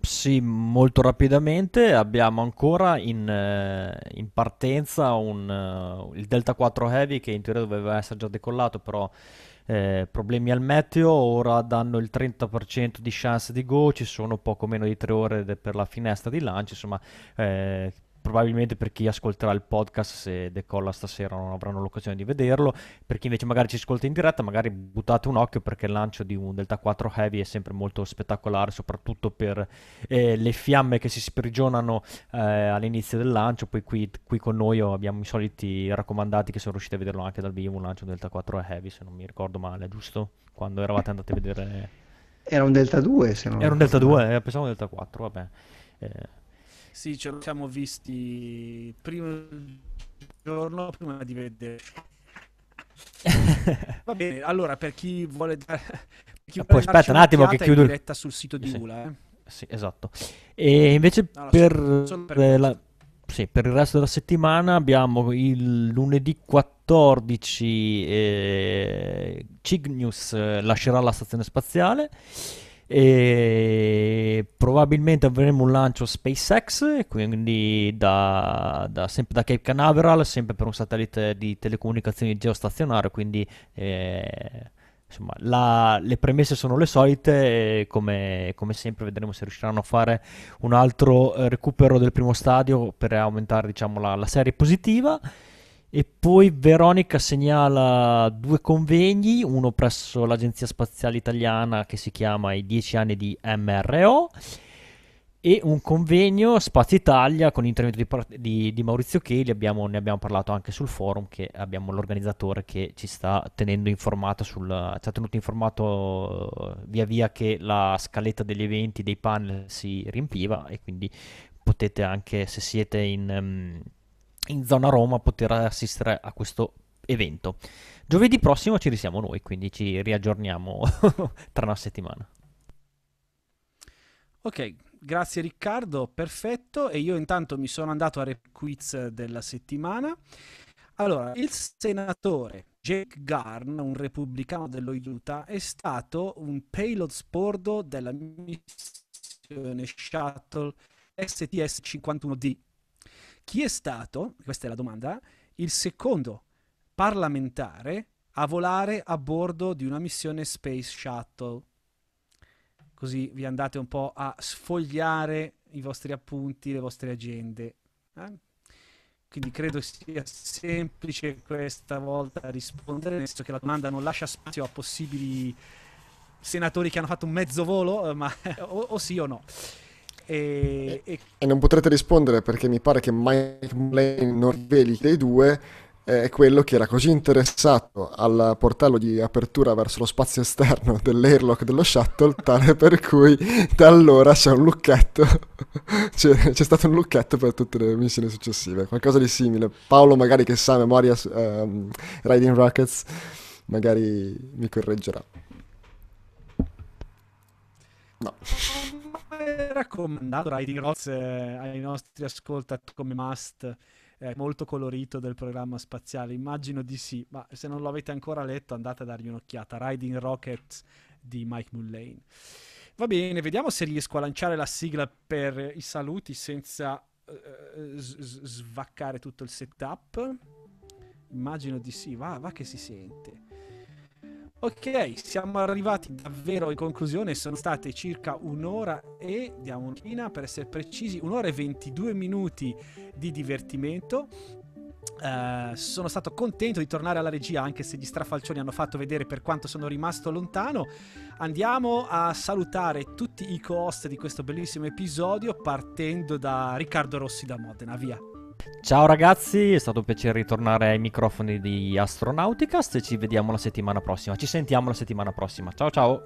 Sì, molto rapidamente abbiamo ancora in, eh, in partenza un, uh, il Delta 4 Heavy che in teoria doveva essere già decollato, però eh, problemi al meteo, ora danno il 30% di chance di go, ci sono poco meno di 3 ore per la finestra di lancio, insomma eh, probabilmente per chi ascolterà il podcast se decolla stasera non avranno l'occasione di vederlo, per chi invece magari ci ascolta in diretta magari buttate un occhio perché il lancio di un Delta 4 Heavy è sempre molto spettacolare, soprattutto per eh, le fiamme che si sprigionano eh, all'inizio del lancio, poi qui, qui, con noi abbiamo i soliti raccomandati che sono riusciti a vederlo anche dal vivo, un lancio Delta 4 Heavy se non mi ricordo male, giusto? Quando eravate andati a vedere... Era un Delta 2 se non Era un Delta 2, eh, pensavo un Delta 4, vabbè. Eh, sì, ce lo siamo visti il primo giorno prima di vedere. Va bene, allora per chi vuole dare... Chi vuole Poi aspetta un attimo che chiudo in diretta sul sito di sì. Ula, eh. Sì, esatto. E invece no, per, per, la... sì, per, il resto della settimana abbiamo il lunedì 14 eh, Cygnus lascerà la stazione spaziale e probabilmente avremo un lancio SpaceX, quindi da, da, sempre da Cape Canaveral, sempre per un satellite di telecomunicazioni geostazionario, quindi eh, insomma la, le premesse sono le solite, come, come, sempre vedremo se riusciranno a fare un altro eh, recupero del primo stadio per aumentare diciamo, la, la serie positiva. E poi Veronica segnala due convegni, uno presso l'Agenzia Spaziale Italiana che si chiama I 10 anni di MRO e un convegno Spazio Italia con l'intervento di, di, di, Maurizio Cheli, abbiamo, ne abbiamo parlato anche sul forum che abbiamo l'organizzatore che ci sta tenendo informato sul, ci ha tenuto informato via via che la scaletta degli eventi, dei panel si riempiva e quindi potete anche se siete in... Um, in zona Roma poter assistere a questo evento. Giovedì prossimo ci risiamo noi, quindi ci riaggiorniamo tra una settimana. Ok, grazie Riccardo, perfetto. E io intanto mi sono andato a rep quiz della settimana. Allora, il senatore Jake Garn, un repubblicano dello Utah, è stato un payload spordo della missione Shuttle STS-51D chi è stato, questa è la domanda, il secondo parlamentare a volare a bordo di una missione Space Shuttle? Così vi andate un po' a sfogliare i vostri appunti, le vostre agende. Eh? Quindi credo sia semplice questa volta rispondere, nel senso che la domanda non lascia spazio a possibili senatori che hanno fatto un mezzo volo, eh, ma o, o sì o no. E, e... e, non potrete rispondere perché mi pare che Mike Mullane non riveli dei due è quello che era così interessato al portello di apertura verso lo spazio esterno dell'airlock dello shuttle, tale per cui da allora c'è un lucchetto, c'è, c'è, stato un lucchetto per tutte le missioni successive, qualcosa di simile. Paolo magari che sa memoria um, Riding Rockets, magari mi correggerà. No raccomandato Riding Rocks eh, ai nostri ascoltatori come must eh, molto colorito del programma spaziale immagino di sì ma se non lo avete ancora letto andate a dargli un'occhiata. Riding Rockets di Mike Mullane. Va bene vediamo se riesco a lanciare la sigla per i saluti senza uh, s- svaccare tutto il setup. Immagino di sì. Va, va che si sente Ok, siamo arrivati davvero in conclusione, sono state circa un'ora e, diamo un'ina per essere precisi, un'ora e 22 minuti di divertimento. Uh, sono stato contento di tornare alla regia anche se gli strafalcioni hanno fatto vedere per quanto sono rimasto lontano. Andiamo a salutare tutti i co-host di questo bellissimo episodio partendo da Riccardo Rossi da Modena. Via. Ciao ragazzi, è stato un piacere ritornare ai microfoni di Astronauticast e ci vediamo la settimana prossima. Ci sentiamo la settimana prossima. Ciao ciao.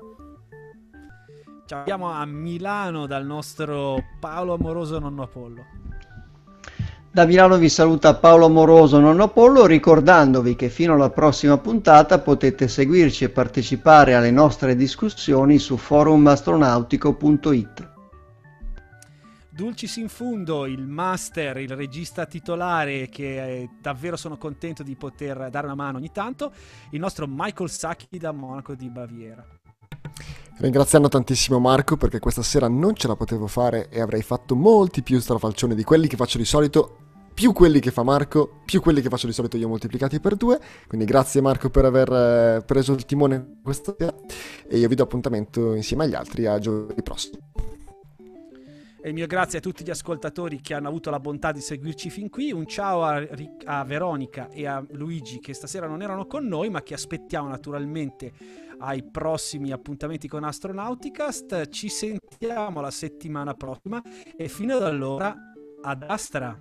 Ciao, andiamo a Milano dal nostro Paolo Amoroso Nonno Apollo. Da Milano vi saluta Paolo Amoroso Nonno Apollo ricordandovi che fino alla prossima puntata potete seguirci e partecipare alle nostre discussioni su forumastronautico.it. Dulcis in fundo, il master, il regista titolare che eh, davvero sono contento di poter dare una mano ogni tanto, il nostro Michael Sacchi da Monaco di Baviera. Ringraziando tantissimo Marco perché questa sera non ce la potevo fare e avrei fatto molti più strafalcioni di quelli che faccio di solito, più quelli che fa Marco, più quelli che faccio di solito io moltiplicati per due. Quindi grazie Marco per aver eh, preso il timone questa sera e io vi do appuntamento insieme agli altri a giovedì prossimo. E il mio grazie a tutti gli ascoltatori che hanno avuto la bontà di seguirci fin qui. Un ciao a, a, Veronica e a Luigi che stasera non erano con noi, ma che aspettiamo naturalmente ai prossimi appuntamenti con Astronauticast. Ci sentiamo la settimana prossima e fino ad allora ad Astra.